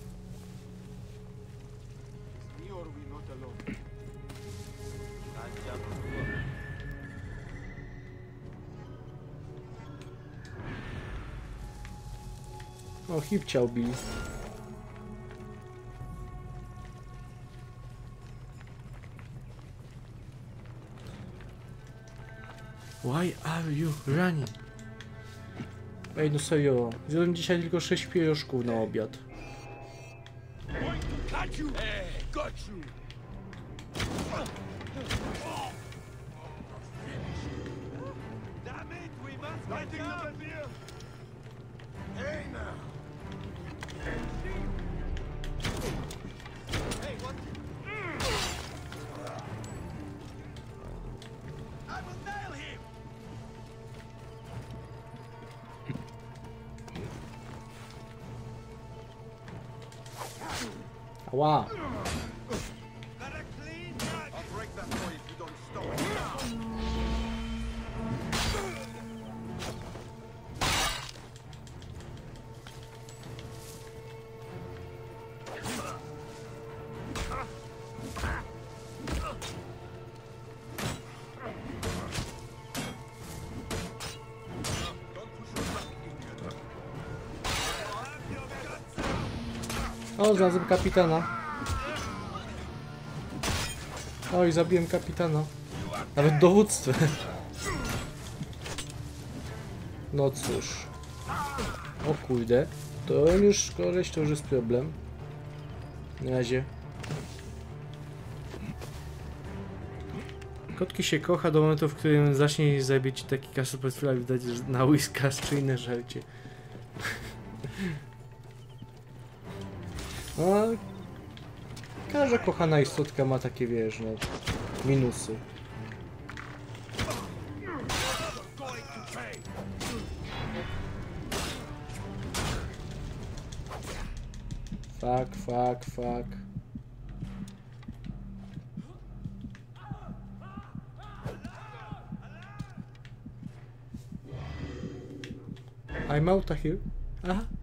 A: O, hipcia ubili. Why are you running? Ej, no serio. Zjadłem dzisiaj tylko 6 pierożków na obiad.
B: Got you! Got you!
E: Damn it, we must get down!
A: 哇。Znalazłem kapitana. Oj, zabiłem kapitana. Nawet dowódcę. No cóż. O kurde. To już koleś, to już jest problem. Na razie. Kotki się kocha do momentu, w którym zacznie zabić taki kasopestwila, widać że na whiskas czy inne żelcie. No, każda kochana istotka ma takie, wiesz, no, minusy. Fuck, fuck, fuck. I'm out of here. Aha.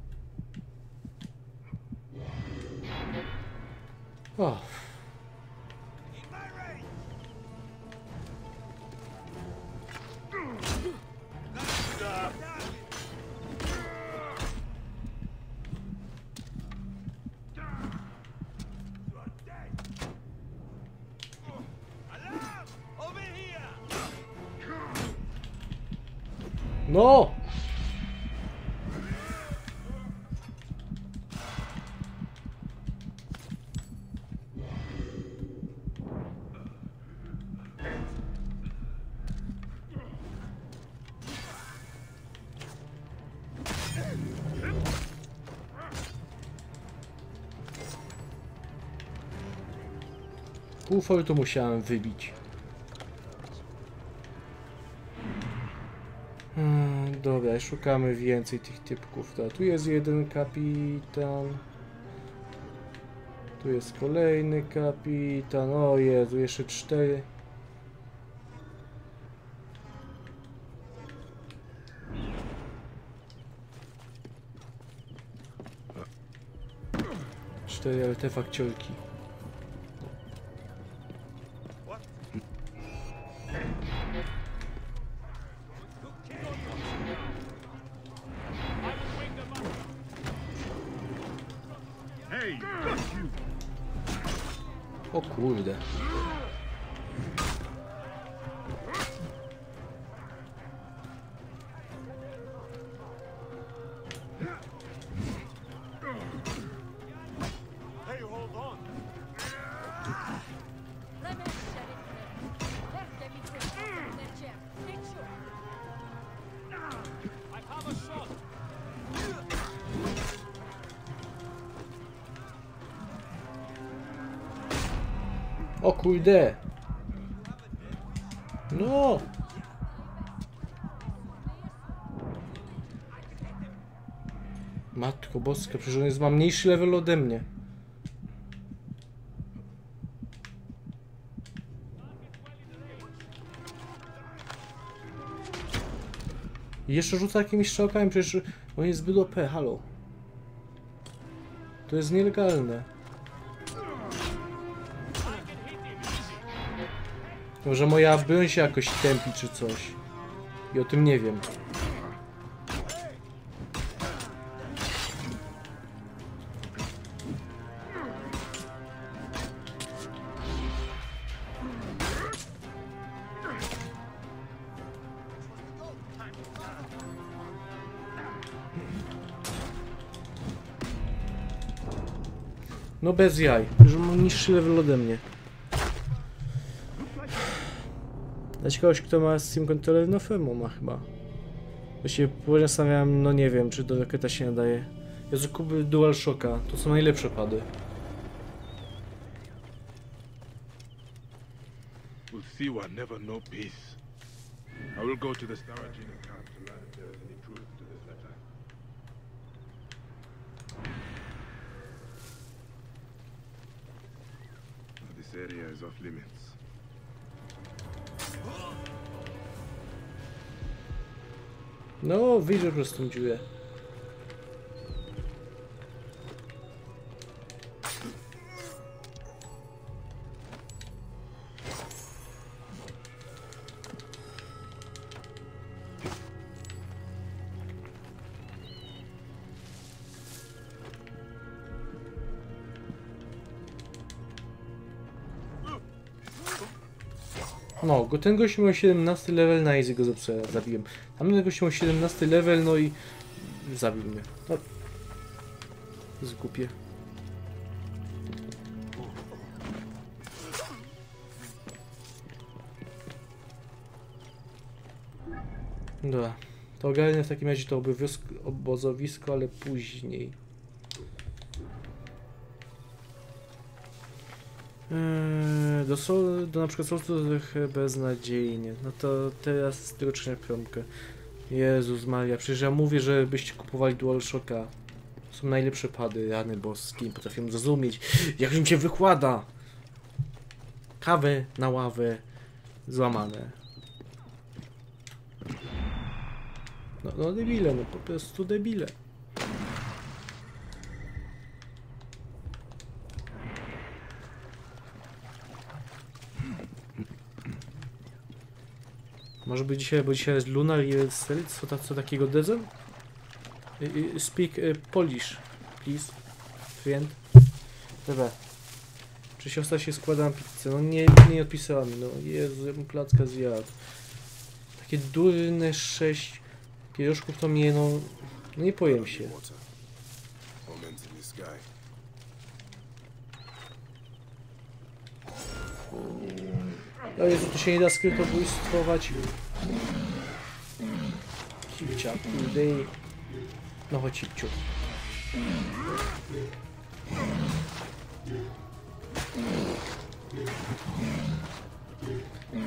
A: Pół to musiałem wybić. Hmm, Dobra, szukamy więcej tych typków. Dobra, tu jest jeden kapitan. Tu jest kolejny kapitan. O Jezu, jeszcze cztery. Cztery artefakciorki. Kurde. No. Matko boska, przecież on jest, ma mniejszy level ode mnie. I jeszcze rzuca jakimiś strzałkami, przecież on jest zbyt OP, halo. To jest nielegalne. Może moja broń się jakoś tępi czy coś. I o tym nie wiem. No bez jaj, że mam niższy level ode mnie. Dać kogoś, kto ma Steam Controller, no Femo ma chyba. Właściwie poważnie zastanawiałem, no nie wiem, czy do Rocketa się nadaje. Jezu, kupię DualShocka, to są najlepsze pady.
C: Will Siwa never know peace? I will go to the Starajina camp to learn if there is any truth to this letter.
L: area is off limits.
A: No, widzę przez tą dziurę. Go, ten gość miał 17 level, na easy go zabiłem. Tamten gość miał 17 level, no i zabił mnie. No. Zgubię. Dobra. To ogarnę w takim razie to obozowisko, ale później. Eee, do, sol, do na przykład trochę beznadziejnie. No to teraz strocznia promkę. Jezus Maria, przecież ja mówię, żebyście kupowali DualShocka. Są najlepsze pady, rany boskie, potrafią zrozumieć, jak im się wykłada. Kawę na ławę, złamane. No, no debile, no po prostu debile. Może być dzisiaj, bo dzisiaj jest Lunar i jest co, ta- co takiego dezem? Y, Speak y, Polish, please, friend. Dobra. Czy siostra się składa na pizzę? No nie, nie odpisała mi, no Jezu, ja placka zjadł. Takie durne sześć pierożków to mnie, no, no nie powiem się.
C: Moment in the sky.
A: O Jezu, tu się nie da skrytobójstwować. Cipcia, kurde. No chodź cipciu.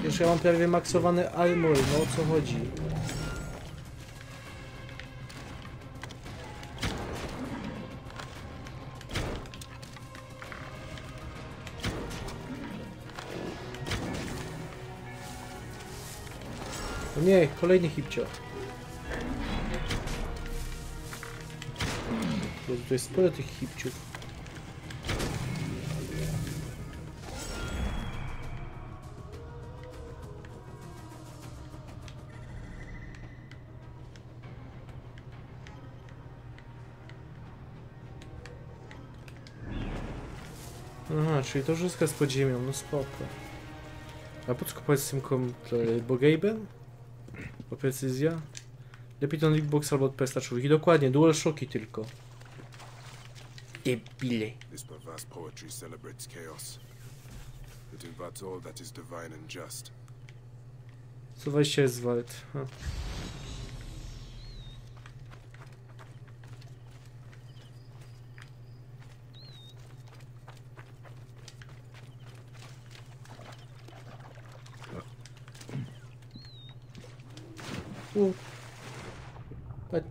A: Wiesz, ja mam prawie maksowany armor, no o co chodzi? O nie, kolejny hipcio. Jezu, to jest sporo tych hipciów. Aha, czyli to wszystko jest pod ziemią, no spoko. A po co kupować z tym Gaben? Bo precyzja? Lepiej to Xbox albo od PS4. I dokładnie, DualShocki tylko. Debile.
C: This perverse poetry celebrates chaos. It inverts all that is divine and just.
A: Co 20 jest wart. Ha. U.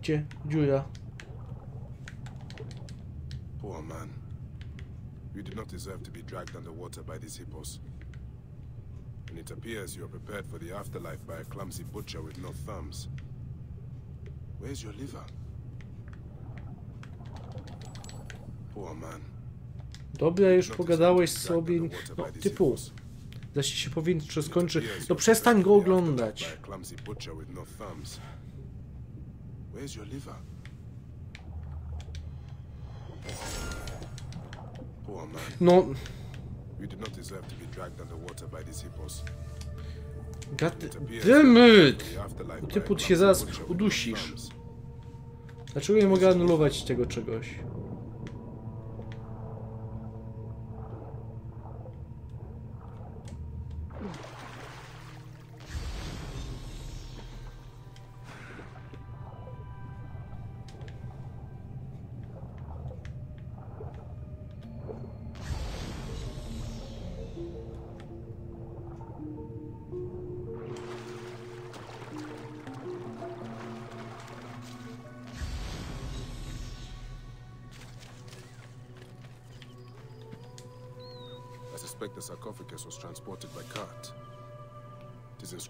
A: Patrzcie, dziura.
C: Poor man. You did not deserve to be dragged underwater by these hippos. And it appears you are prepared for the afterlife by a clumsy butcher with no thumbs. Where's your liver? Poor man.
A: Dobra, już pogadałeś sobie. No, typu. Zaś się powinno skończy. No przestań go oglądać.
C: By a clumsy butcher with no thumbs. Where's your liver? Poor man.
A: No,
C: You did not deserve to be dragged underwater by these hippos.
A: ty się
C: clumsy
A: zaraz udusisz. Dlaczego nie mogę anulować tego czegoś?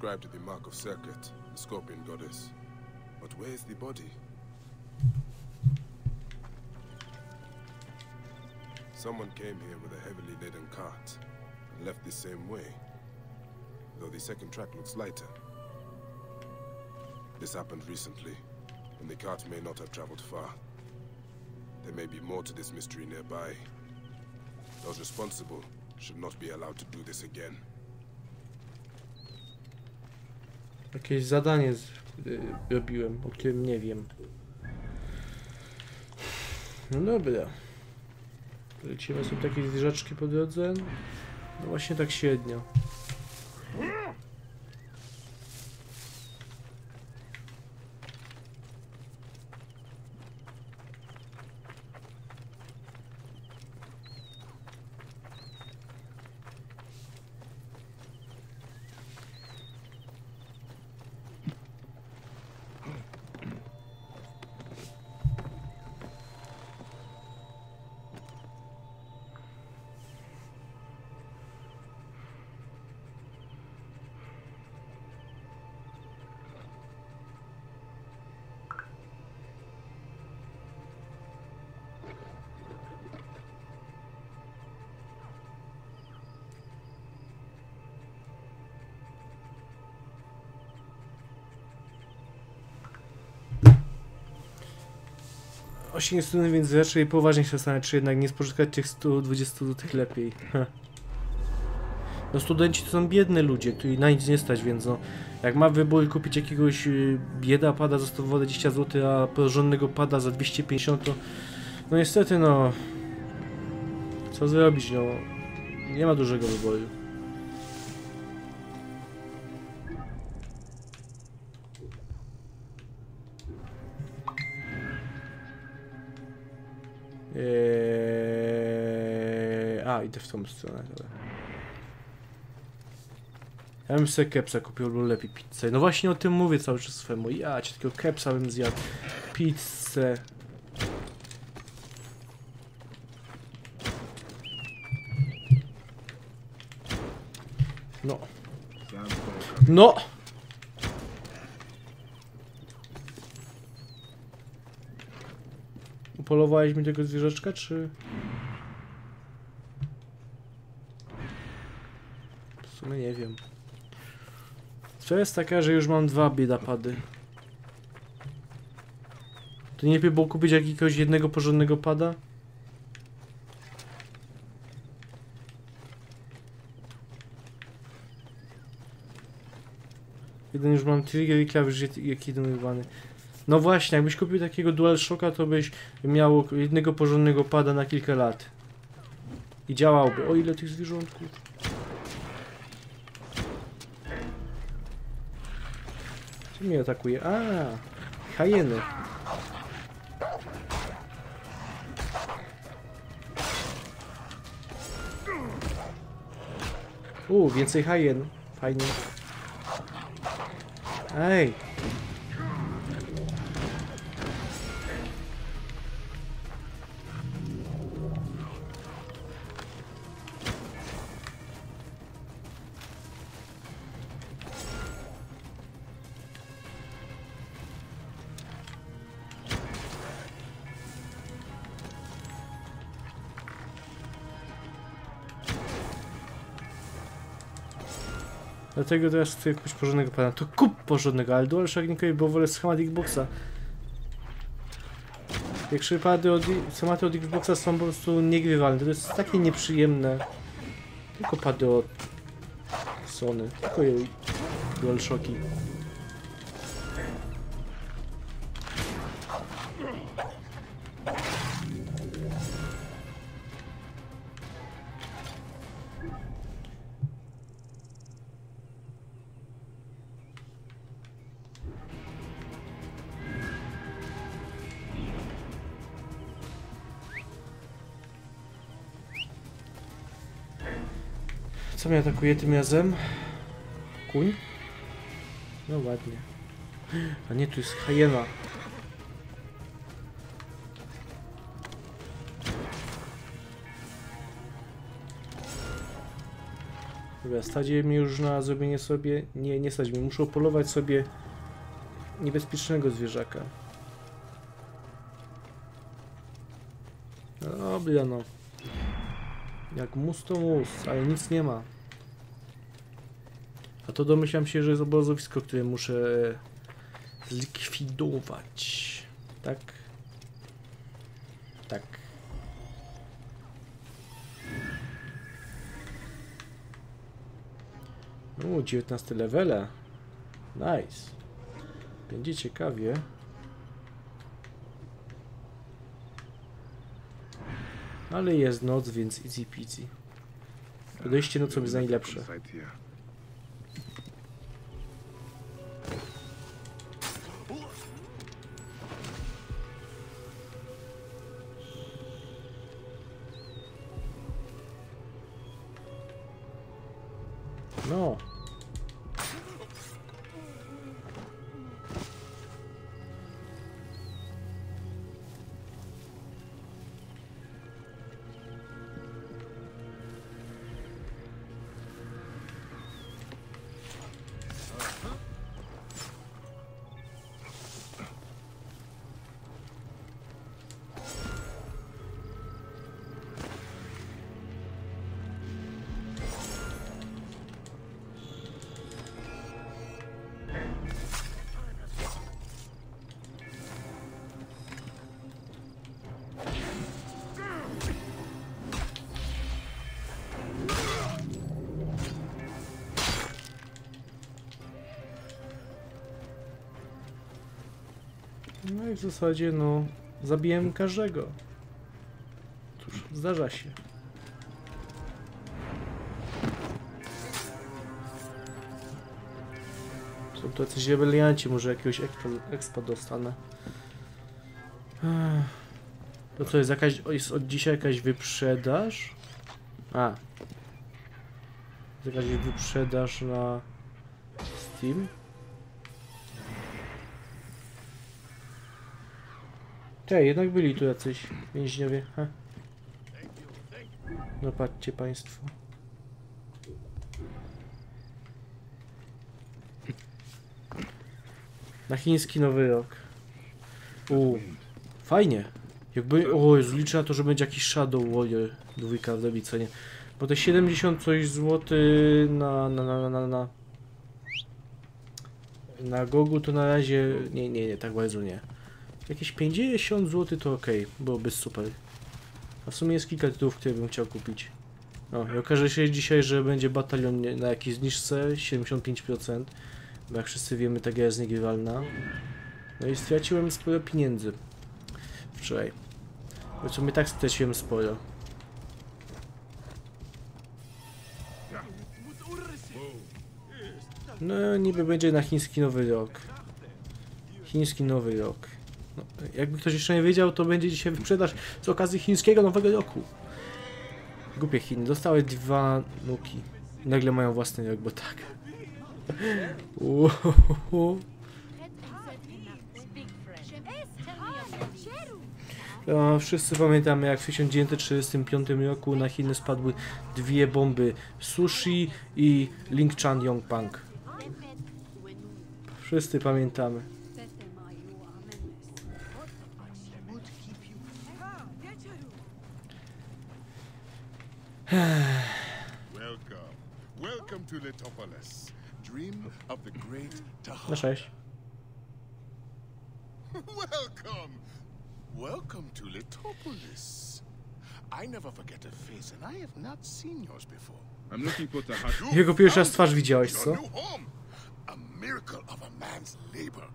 C: Is inscribed the mark of Serket, the scorpion goddess. But where is the body? Someone came here with a heavily laden cart and left the same way, though the second track looks lighter. This happened recently, and the cart may not have traveled far. There may be more to this mystery nearby. Those responsible should not be allowed to do this again.
A: Jakieś zadanie z, y, robiłem, o którym nie wiem. No dobra. Lecimy sobie takie zwierzaczki po drodze. No właśnie tak średnio. Osiem strony, więc raczej poważnie się zastanawiać, czy jednak nie spożytkać tych 120 zł lepiej. No studenci to są biedne ludzie, których na nic nie stać, więc no, jak ma wybór kupić jakiegoś y, bieda pada za 120 zł, a porządnego pada za 250, to no niestety no, co zrobić, no, nie ma dużego wyboru. Idę w tą stronę. Ja bym sobie kepsa kupił, bo lepiej pizzę. No właśnie o tym mówię cały czas swemu. Ja cię takiego kepsa bym zjadł. Pizzę. No. No! Upolowałeś mi tego zwierzaczka, czy... W sumie nie wiem. Co jest taka, że już mam dwa biedapady. To nie lepiej było kupić jakiegoś jednego porządnego pada? Jeden już mam trigger i klawisz jak- jak jednowywany. No właśnie, jakbyś kupił takiego DualShocka, to byś miał jednego porządnego pada na kilka lat. I działałby. O ile tych zwierzątków. Co mnie atakuje? A, hajeny. Więcej hajen. Fajnie. Ej. Dlatego teraz chcę kupić porządnego pana. To kup porządnego, ale DualShock nie kupię, bo wolę schemat Xboxa. Jak przypady od, schematy od Xboxa są po prostu niegrywalne. To jest takie nieprzyjemne. Tylko pady od Sony. Tylko DualShocki. Co mnie atakuje tym razem? Kuń? No ładnie. A nie, tu jest hyena. Dobra, stadzie mnie już na zrobienie sobie... Nie, nie stać mnie. Muszę polować sobie niebezpiecznego zwierzaka. Dobra, no. Jak mus to mus, ale nic nie ma. A to domyślam się, że jest obozowisko, które muszę zlikwidować. Tak? Tak. U, 19 levele. Nice. Będzie ciekawie. Ale jest noc, więc easy peasy. Podejście nocą jest najlepsze. I w zasadzie, no, zabiłem każdego. Cóż, zdarza się. Są to jacyś rebelianci, może jakiegoś expa, expa dostanę. To co, jest jakaś, jest od dzisiaj jakaś wyprzedaż? A. Jest jakaś wyprzedaż na Steam? Te, jednak byli tu jacyś więźniowie. Ha. No patrzcie państwo. Na chiński nowy rok. U, fajnie. Jakby, o Jezu, liczę na to, że będzie jakiś Shadow Warrior dwójka w lewicy? Bo te 70 coś złoty na, na, na, na, na, na Gogu to na razie, nie, nie, nie, tak bardzo nie. Jakieś 50 zł to ok, byłoby super. A w sumie jest kilka tytułów, które bym chciał kupić. O, i okaże się dzisiaj, że będzie batalion na jakiejś zniżce 75%. Bo jak wszyscy wiemy, ta gra jest niegrywalna. No i straciłem sporo pieniędzy. Wczoraj. Bo w sumie tak straciłem sporo. No, niby będzie na chiński nowy rok. Chiński nowy rok. No, jakby ktoś jeszcze nie wiedział, to będzie dzisiaj wyprzedaż z okazji chińskiego nowego roku. Głupie Chiny. Dostały dwa nuki. Nagle mają własny rok, bo tak. No, wszyscy pamiętamy jak w 1935 roku na Chiny spadły dwie bomby Sushi i Ling Chan Yongpang. Wszyscy pamiętamy.
M: Welcome. Welcome to Letopolis. Dream of the great
A: Na
M: Taha.
A: sześć.
M: Welcome. Welcome to Letopolis. I never forget a face, and I have not seen yours before.
C: I'm looking for Tahashi.
A: Jego pierwszy raz twarz widziałeś, co?
M: Your new home. A miracle of a man's labor.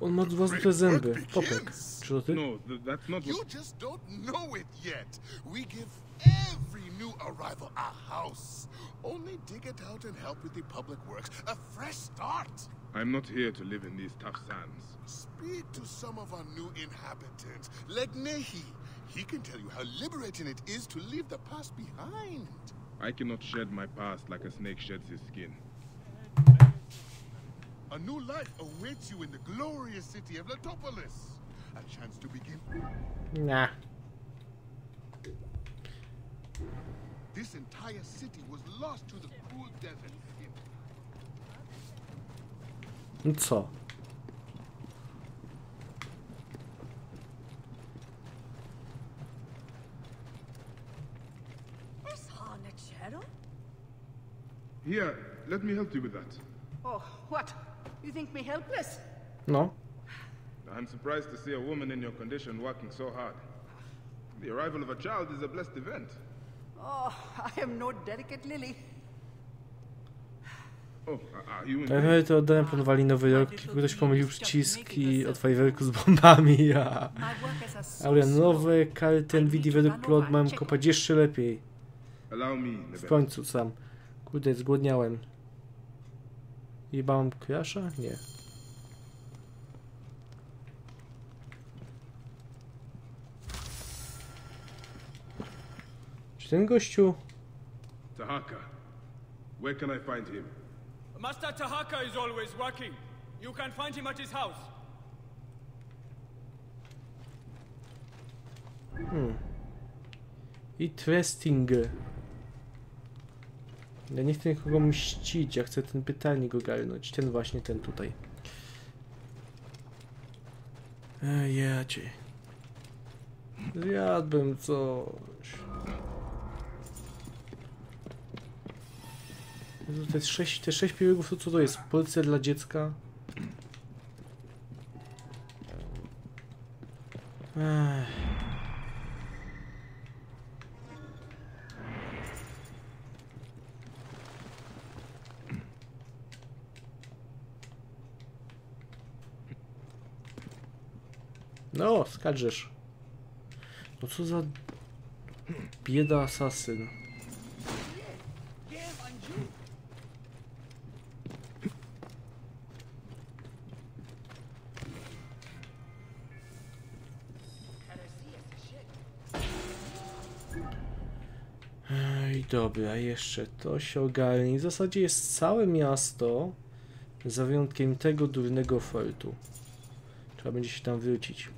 A: On ma dwa złote zęby. Popek. Czy to ty?
C: No, th- that's not
M: You just don't know it yet. We give every new arrival a house. Only dig it out and help with the public works. A fresh start.
C: I'm not here to live in these tough sands.
M: Speak to some of our new inhabitants, like Nehi. He can tell you how liberating it is to leave the past behind.
C: I cannot shed my past like a snake sheds his skin.
M: A new life awaits you in the glorious city of Letopolis. A chance to begin.
A: Nah.
M: This entire city was lost to the cruel desert.
A: No co?
J: Is
C: Here, let me help you with that.
J: Oh, what? You think me helpless?
A: No.
C: I'm surprised to see a woman in your condition working so hard. The arrival of a child is a blessed event.
J: Oh, no
C: you in
A: Trochę to oddałem planowali nowy tylko ktoś pomylił przyciski od fajerwerku z bombami, [LAUGHS] ja. Ale nowe karty NVIDIA według plot mają kopać jeszcze lepiej. W końcu sam. Kurde, zgłodniałem. Jebałem krasza? Nie. Ten gościu...
C: Tahaka. Where can I find him?
F: Master Tahaka is always working. You can find him at his house.
A: Hmm. Interesting. Ja nie chcę nikogo mścić, ja chcę ten pytalnik ogarnąć. Ten właśnie, ten tutaj. Ej, ja cię. Zjadłbym coś. Jezu, Te sześć, te sześć piłegów, to co to jest? Policja dla dziecka? Ech. No, skaczesz. No co za bieda asasyn. Dobra, jeszcze to się ogarnie. W zasadzie jest całe miasto, za wyjątkiem tego durnego fortu. Trzeba będzie się tam wrócić.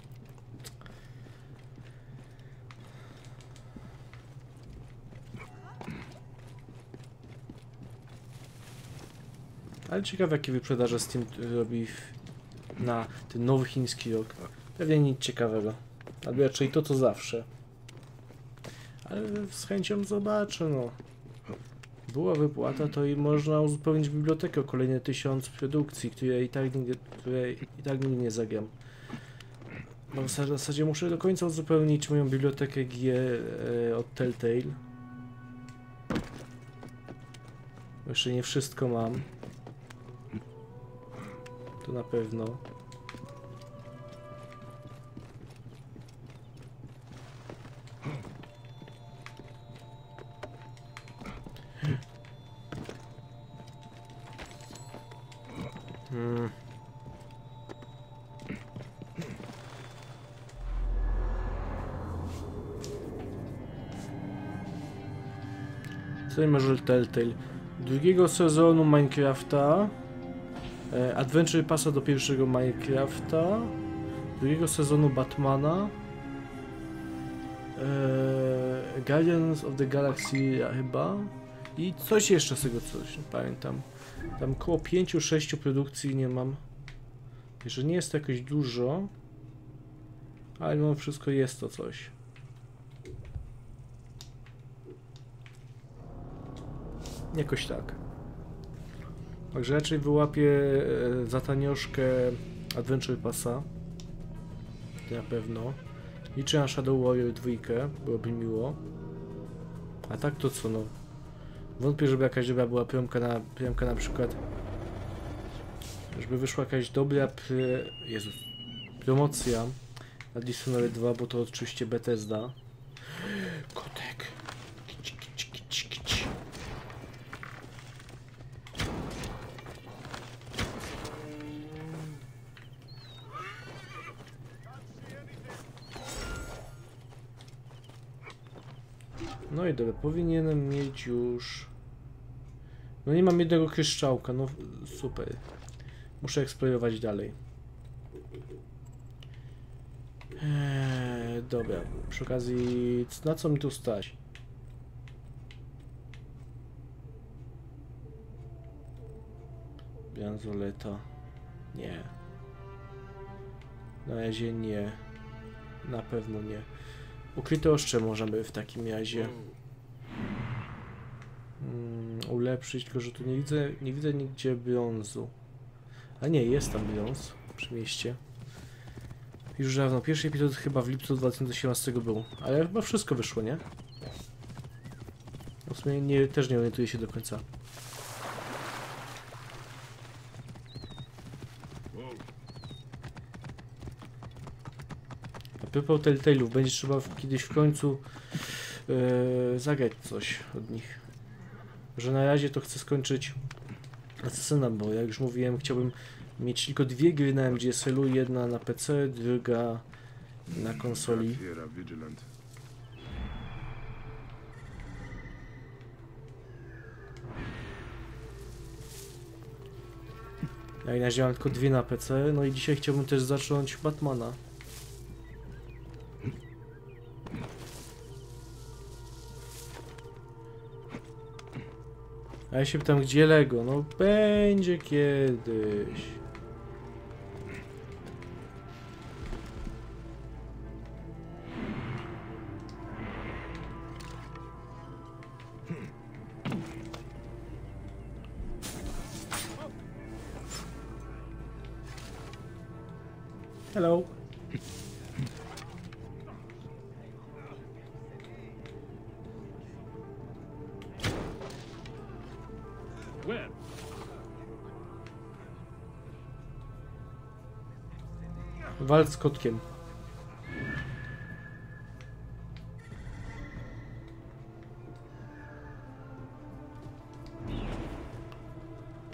A: Ale ciekawe jakie wyprzedaże Steam robi w- na ten nowy chiński rok. Pewnie nic ciekawego. Albo raczej to co zawsze. Ale z chęcią zobaczę, no. Była wypłata, to i można uzupełnić bibliotekę o kolejne tysiąc produkcji, które i tak nigdy, które i tak nigdy nie zagram. No w za- w zasadzie muszę do końca uzupełnić moją bibliotekę gier e, od Telltale. Jeszcze nie wszystko mam. To na pewno. Hmm. Może Telltale? Drugiego sezonu Minecrafta e, Adventure Passa do pierwszego Minecrafta drugiego sezonu Batmana e, Guardians of the Galaxy chyba i coś jeszcze z tego coś, nie pamiętam tam około 5-6 produkcji nie mam że nie jest to jakoś dużo ale mimo wszystko jest to coś Jakoś tak. Także raczej wyłapię e, za tanioszkę Adventure Passa. To na pewno. Liczę na Shadow Warrior 2, byłoby miło. A tak to co no. Wątpię, żeby jakaś dobra była promka na, promka na przykład. Żeby wyszła jakaś dobra pr... Jezus. Promocja na Dishonored 2, bo to oczywiście Bethesda. No i dobra, powinienem mieć już... No nie mam jednego kryszczałka, no super. Muszę eksplorować dalej. Eee, dobra, przy okazji, na co mi tu stać? Bransoleta. Nie. Na razie nie. Na pewno nie. Ukryte oszcze możemy w takim razie. Mm, ulepszyć, tylko że tu nie widzę, nie widzę nigdzie brązu. A nie, jest tam brąz przy mieście. Już dawno. Pierwszy epizod chyba w lipcu 2017 był. Ale chyba wszystko wyszło, nie? W sumie nie, też nie orientuję się do końca. A propos Telltale'ów, będzie trzeba kiedyś w końcu e, zagrać coś od nich. Że na razie to chcę skończyć Assassina, bo jak już mówiłem, chciałbym mieć tylko dwie gry na MGSL-u, jedna na PC, druga na konsoli. Ja i na razie mam tylko dwie na PC, no i dzisiaj chciałbym też zacząć Batmana. A ja się pytam, gdzie Lego? No będzie kiedyś. Hello. Walcz z kotkiem.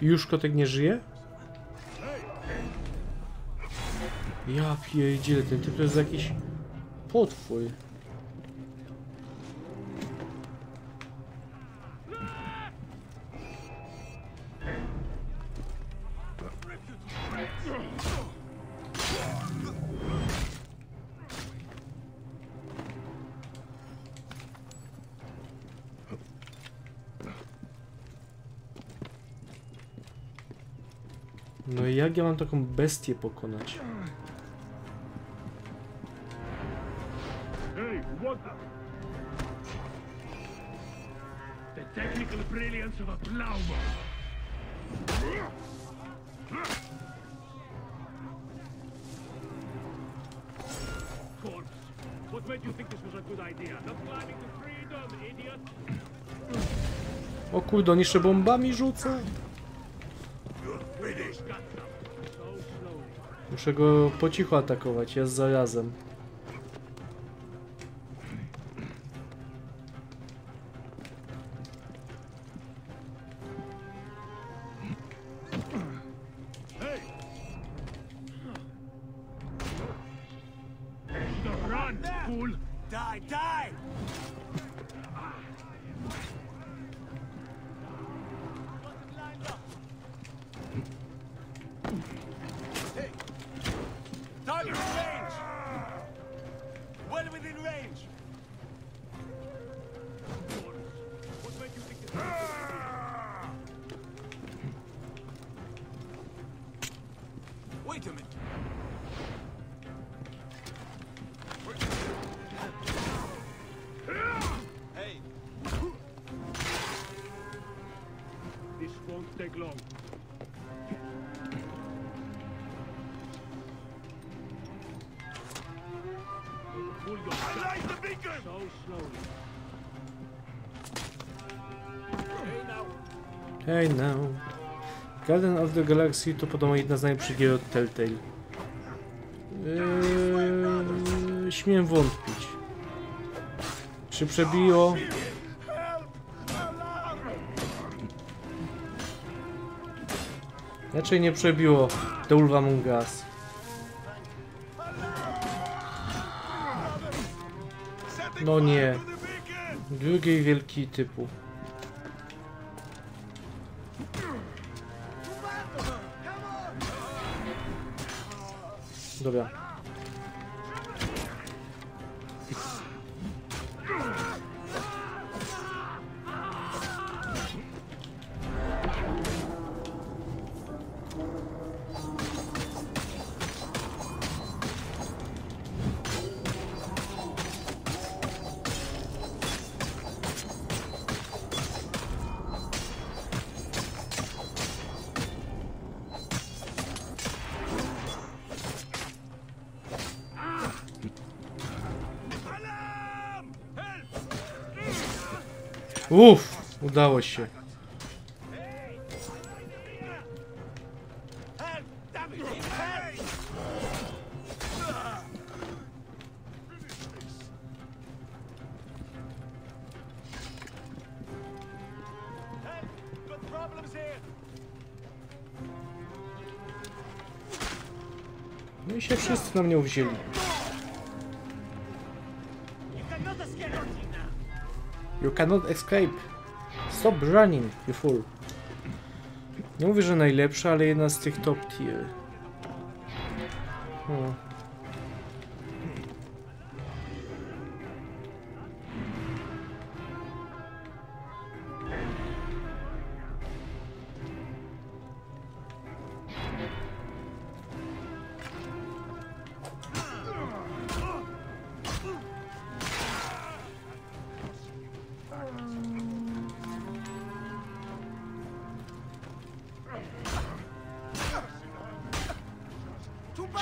A: Już kotek nie żyje? Ja pierdzielę, ten typ to jest jakiś potwór. Jak ja mam taką bestię pokonać?
K: Hey, what the? The technical brilliance of a. Corpse. What made you think this was a good idea? Not climbing to freedom, idiot!
A: O kurde, on jeszcze bombami rzuca? Muszę go po cichu atakować, z zarazem. Of the Galaxy to podobno jedna z najlepszych gier od Telltale. Eee, śmiem wątpić. Czy przebiło? Raczej nie przebiło The Us. No nie. Drugiej wielki typu. Dobra.
B: Here!
A: No i się wszyscy na mnie uwzięli.
B: You cannot escape
A: Stop running, you fool. Nie mówię, że najlepsza, ale jedna z tych top tier.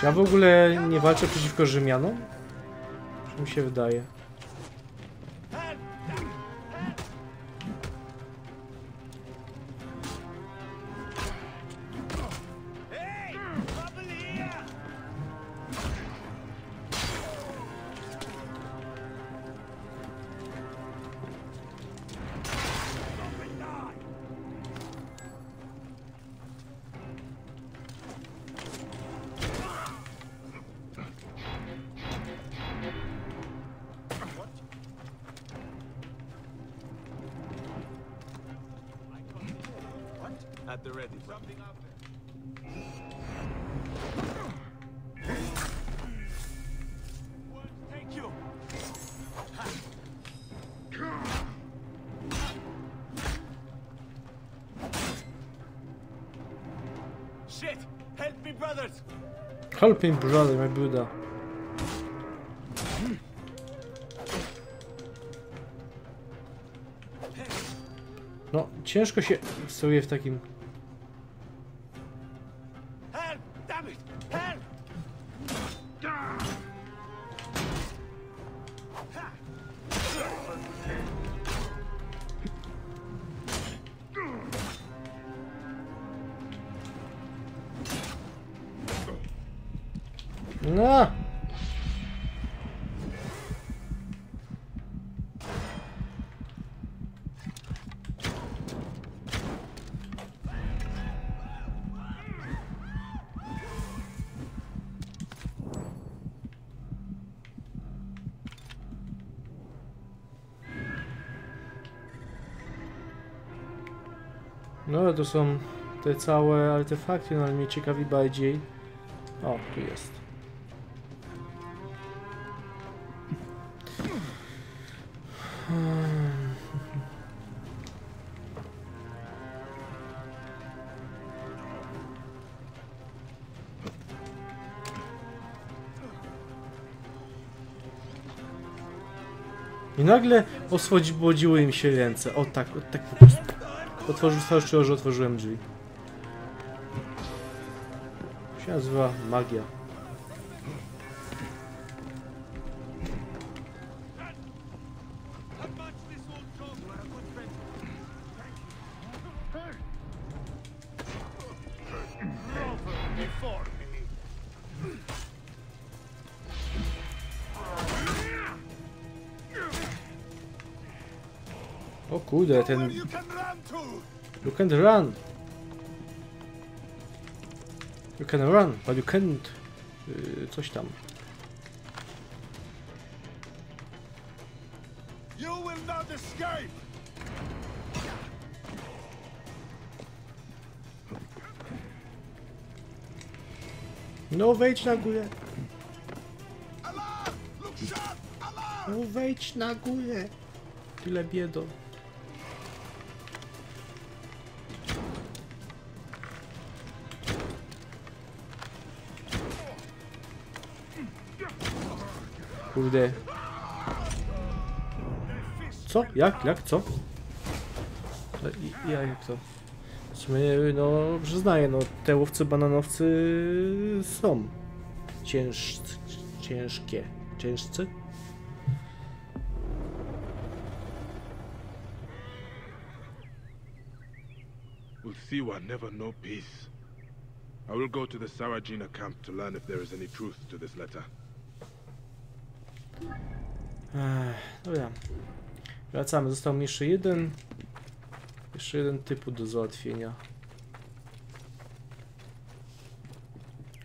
A: Ja w ogóle nie walczę przeciwko Rzymianom? Czy mi się wydaje?
B: Me,
A: brother, my Buddha. No, ciężko się stoi w takim...
B: Help! Damn it! Help!
A: No! No ale to są te całe artefakty, no ale mnie ciekawi bardziej. O, tu jest. Nagle oswobodziły im się ręce. O tak, o tak po prostu. Otworzył, starczyło, że otworzyłem drzwi. Się nazywa magia. Kurde, ten...
B: You can run!
A: You can run! But you can't... Yy, coś tam. No wejdź na górę! No wejdź na górę! Tyle biedo. Kurde. Co? Jak? Jak? Co? I- Ja jak to? Sumie, no, przyznaję, no, te łowcy bananowcy są cięż, ciężkie. Ciężcy?
C: Siwa never know peace. I will go to the Sarajina camp to learn if there is any truth to this letter.
A: Ech, dobra. Wracamy. Został mi jeszcze jeden. Jeszcze jeden typu do załatwienia.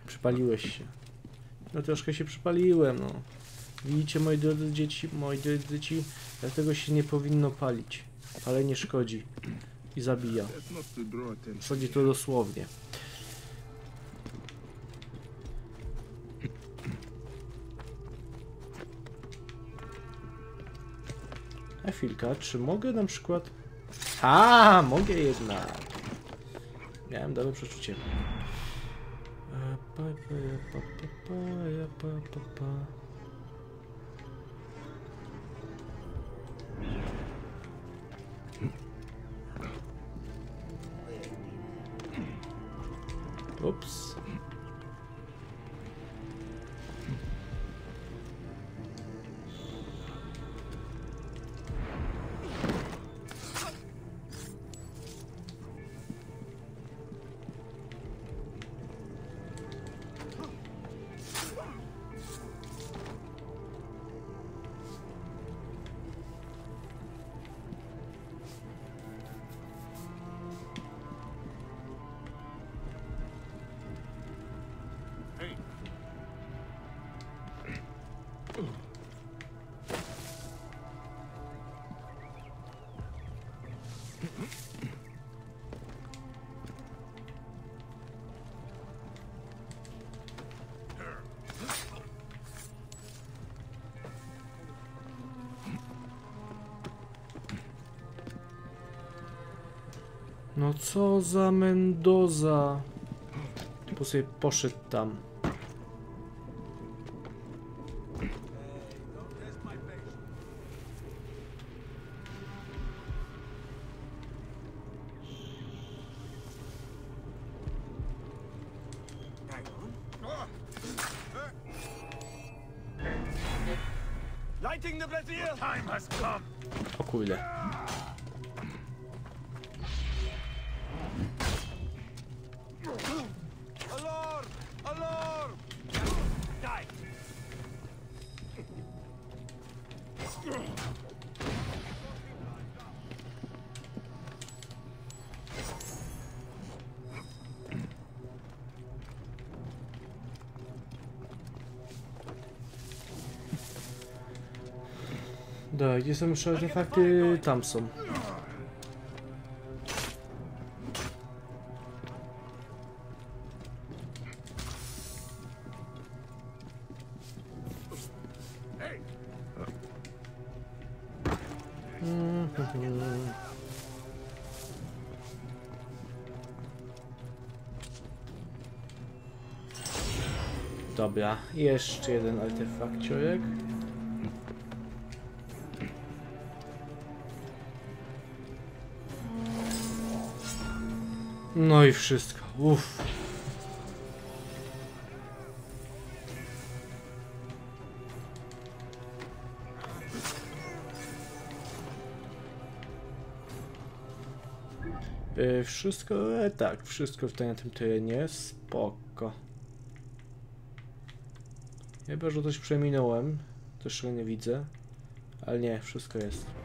A: Przypaliłeś się. No troszkę się przypaliłem, no. Widzicie, moi drodzy dzieci, moi drodzy dzieci, dlatego się nie powinno palić. Palenie szkodzi i zabija.
C: Attention.
A: Wsadzi to dosłownie. A chwilka, czy mogę na przykład... A, mogę jednak. Miałem dobre przeczucie. E, pa, pa, pa, co za Mendoza. Po sobie poszedł tam. Gdzie są jeszcze artefakty? Tam są. Dobra, jeszcze jeden artefakciorek. No i wszystko. Uff. Y, Wszystko, e, tak, wszystko tutaj na tym terenie, spoko. Chyba, że coś przeminąłem, też nie widzę, ale nie, wszystko jest.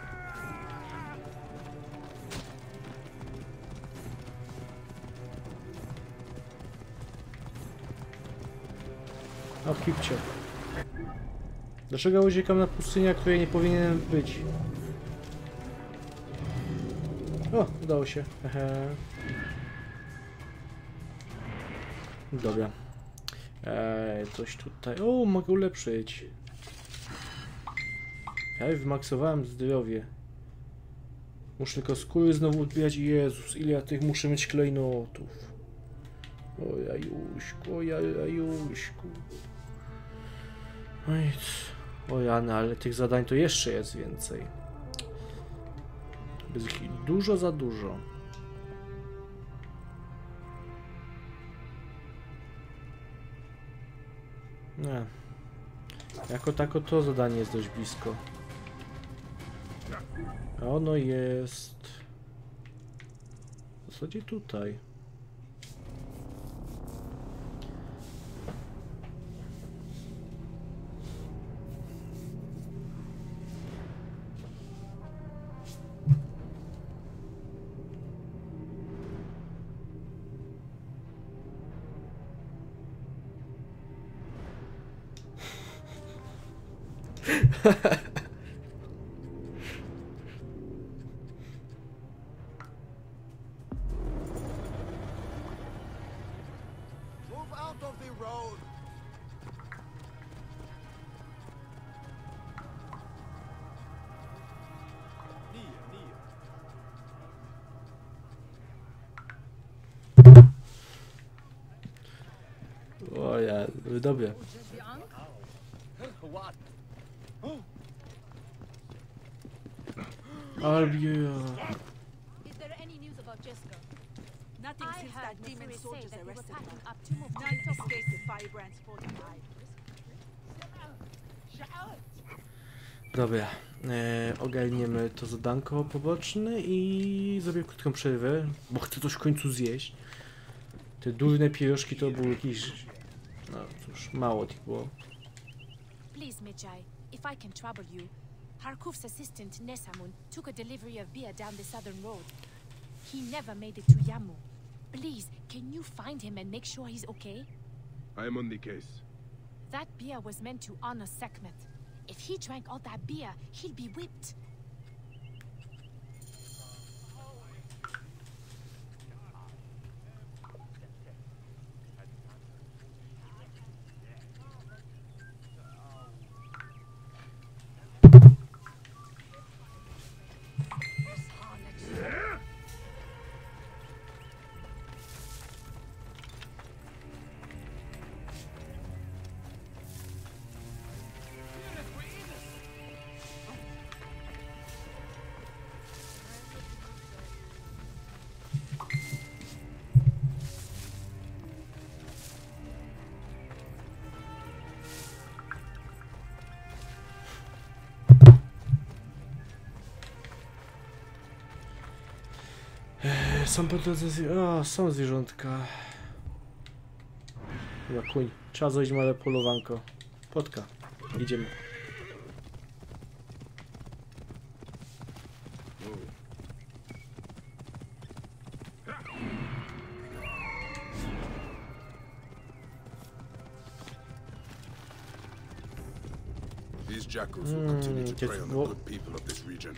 A: Dlaczego uciekam na pustynię, której nie powinienem być? O, udało się. Ehe. Dobra. Eee, coś tutaj. O, mogę ulepszyć. Ja wymaksowałem zdrowie. Muszę tylko skóry znowu odbijać. Jezus, ile ja tych muszę mieć klejnotów. O jajuśku, o jajuśku. Ale tych zadań to jeszcze jest więcej. Jest ich dużo za dużo. Nie. Jako tako to zadanie jest dość blisko. Ono jest... W zasadzie tutaj.
E: Of the road! Nia, Nia.
A: O ja, dobra.
B: What?
N: I
J: since that demon soldiers arrested her.
N: up two more
J: None escaped with Firebrand's 45.
A: Dobra. E, ogarniemy to zadanko poboczne i zrobię krótką przerwę, bo chcę coś w końcu zjeść. Te durne pierożki to były jakieś... No cóż, mało tych było.
N: Please, Mijai, if I can trouble you, Harkuf's assistant Nesamun took a delivery of beer down the southern road. He never made it to Yamu. Please, can you find him and make sure he's okay?
C: I am on the case.
N: That beer was meant to honor Sekhmet. If he drank all that beer, he'll be whipped.
A: Są po drodze... O, są zwierzątka. Chyba kuń. Trzeba zrobić małe polowanko. Potka. Idziemy.
O: These jackals will continue to
A: just
O: prey on the good people of this region.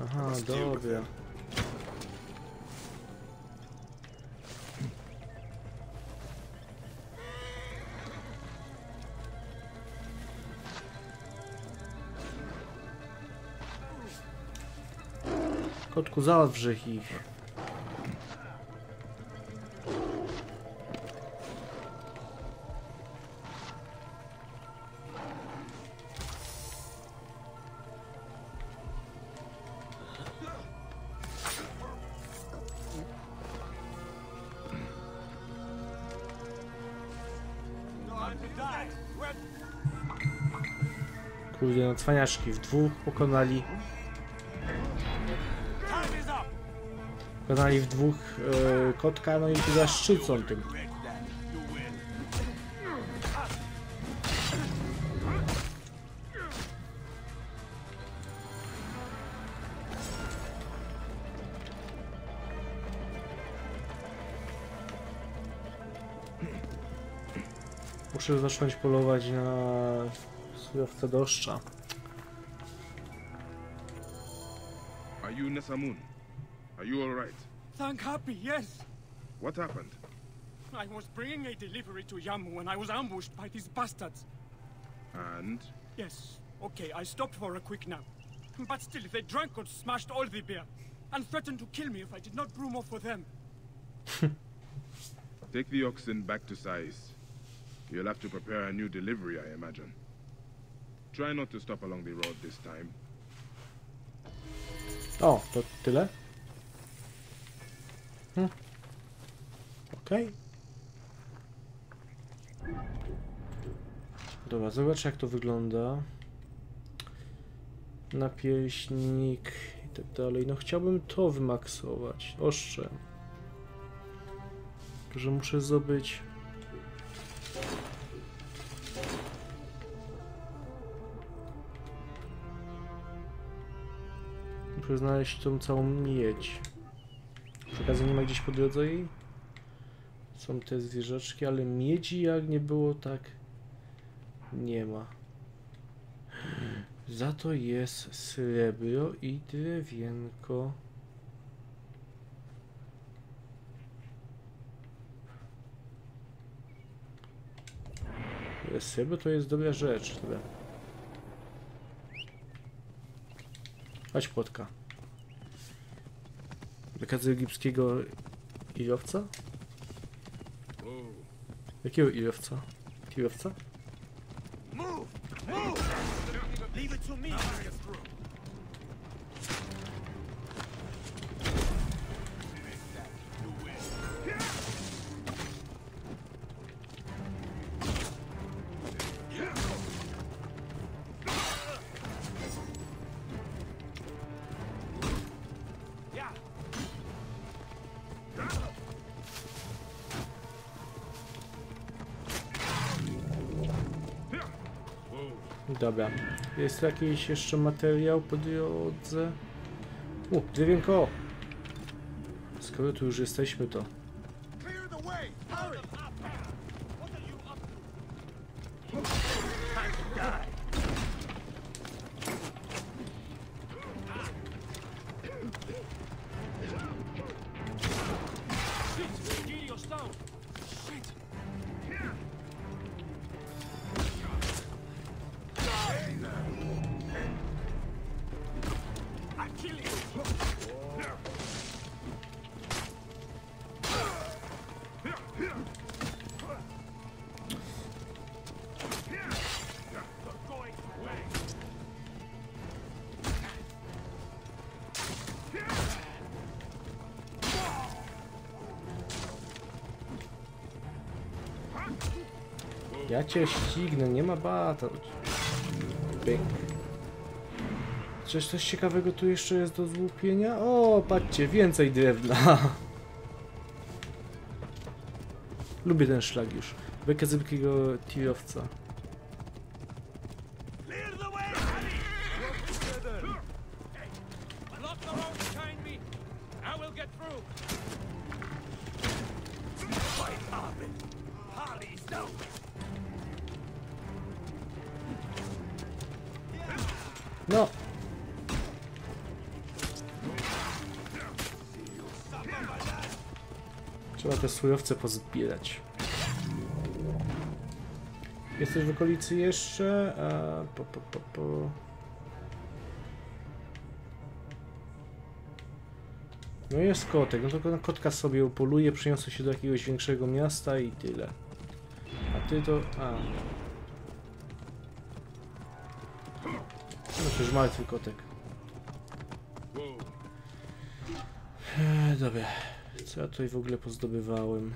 A: Aha, dobra. środku, zawrzych ich. No, cwaniaczki w dwóch pokonali Pokonali w dwóch e, kotka, no i się zaszczycą tym. Muszę zacząć polować na surowce doszcza.
C: Are you Nesamun? Are you alright?
F: Thank Happy, yes.
C: What happened?
F: I was bringing a delivery to Yamu when I was ambushed by these bastards.
C: And?
F: Yes, okay, I stopped for a quick nap. But still, they drank and smashed all the beer, and threatened to kill me if I did not brew more for them. [LAUGHS]
C: Take the oxen back to Sais. You'll have to prepare a new delivery, I imagine. Try not to stop along the road this time.
A: O, to tyle? Hm. Okej. Dobra, zobacz jak to wygląda. Napierśnik i tak dalej. No chciałbym to wymaksować. Ostrze. Że muszę zdobyć... Muszę znaleźć tą całą miedź. Przy okazji nie ma gdzieś po drodze jej? Są te zwierzaczki, ale miedzi jak nie było, tak nie ma. Za to jest srebro i drewienko. Srebro to jest dobra rzecz. Chodź płotka. Wykazy egipskiego irowca? Jakiego irowca? Tirowca?
B: Move! Move! Leave it to me.
A: Dobra. Jest tu jakiś jeszcze materiał po drodze? U, drewienko! Skoro tu już jesteśmy, to... Ja cię ścignę, nie ma bata. Pyk. Coś, coś ciekawego tu jeszcze jest do złupienia? O, patrzcie, więcej drewna. Lubię ten szlag już. Bekę tirowca. Surowce pozbierać. Jesteś w okolicy jeszcze? A, po, po, po, po. No jest kotek, no to ko- kotka sobie upoluje, przyniosę się do jakiegoś większego miasta i tyle. A ty to... a. No już martwy kotek. Eee, dobra. Co ja tutaj w ogóle pozdobywałem?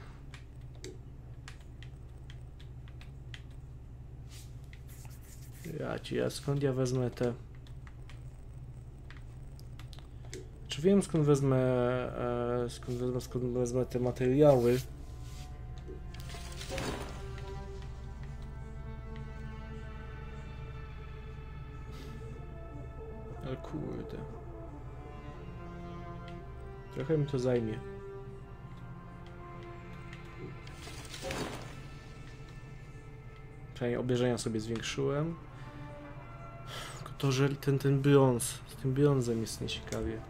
A: Ja ci, ja skąd ja wezmę te... Czy wiem skąd wezmę, e, skąd wezmę, skąd wezmę te materiały? Ale kurde. Trochę mi to zajmie. Przynajmniej obierzenia sobie zwiększyłem. To, że ten, ten brąz, z tym brązem jest nieciekawie.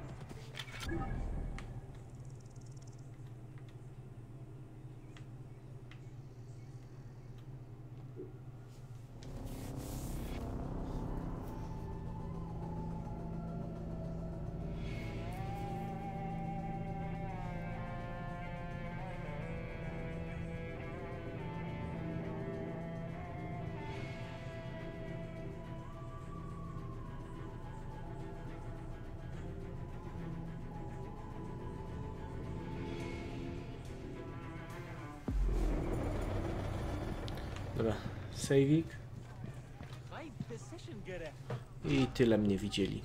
B: Gerecht.
A: i tyle mnie widzieli.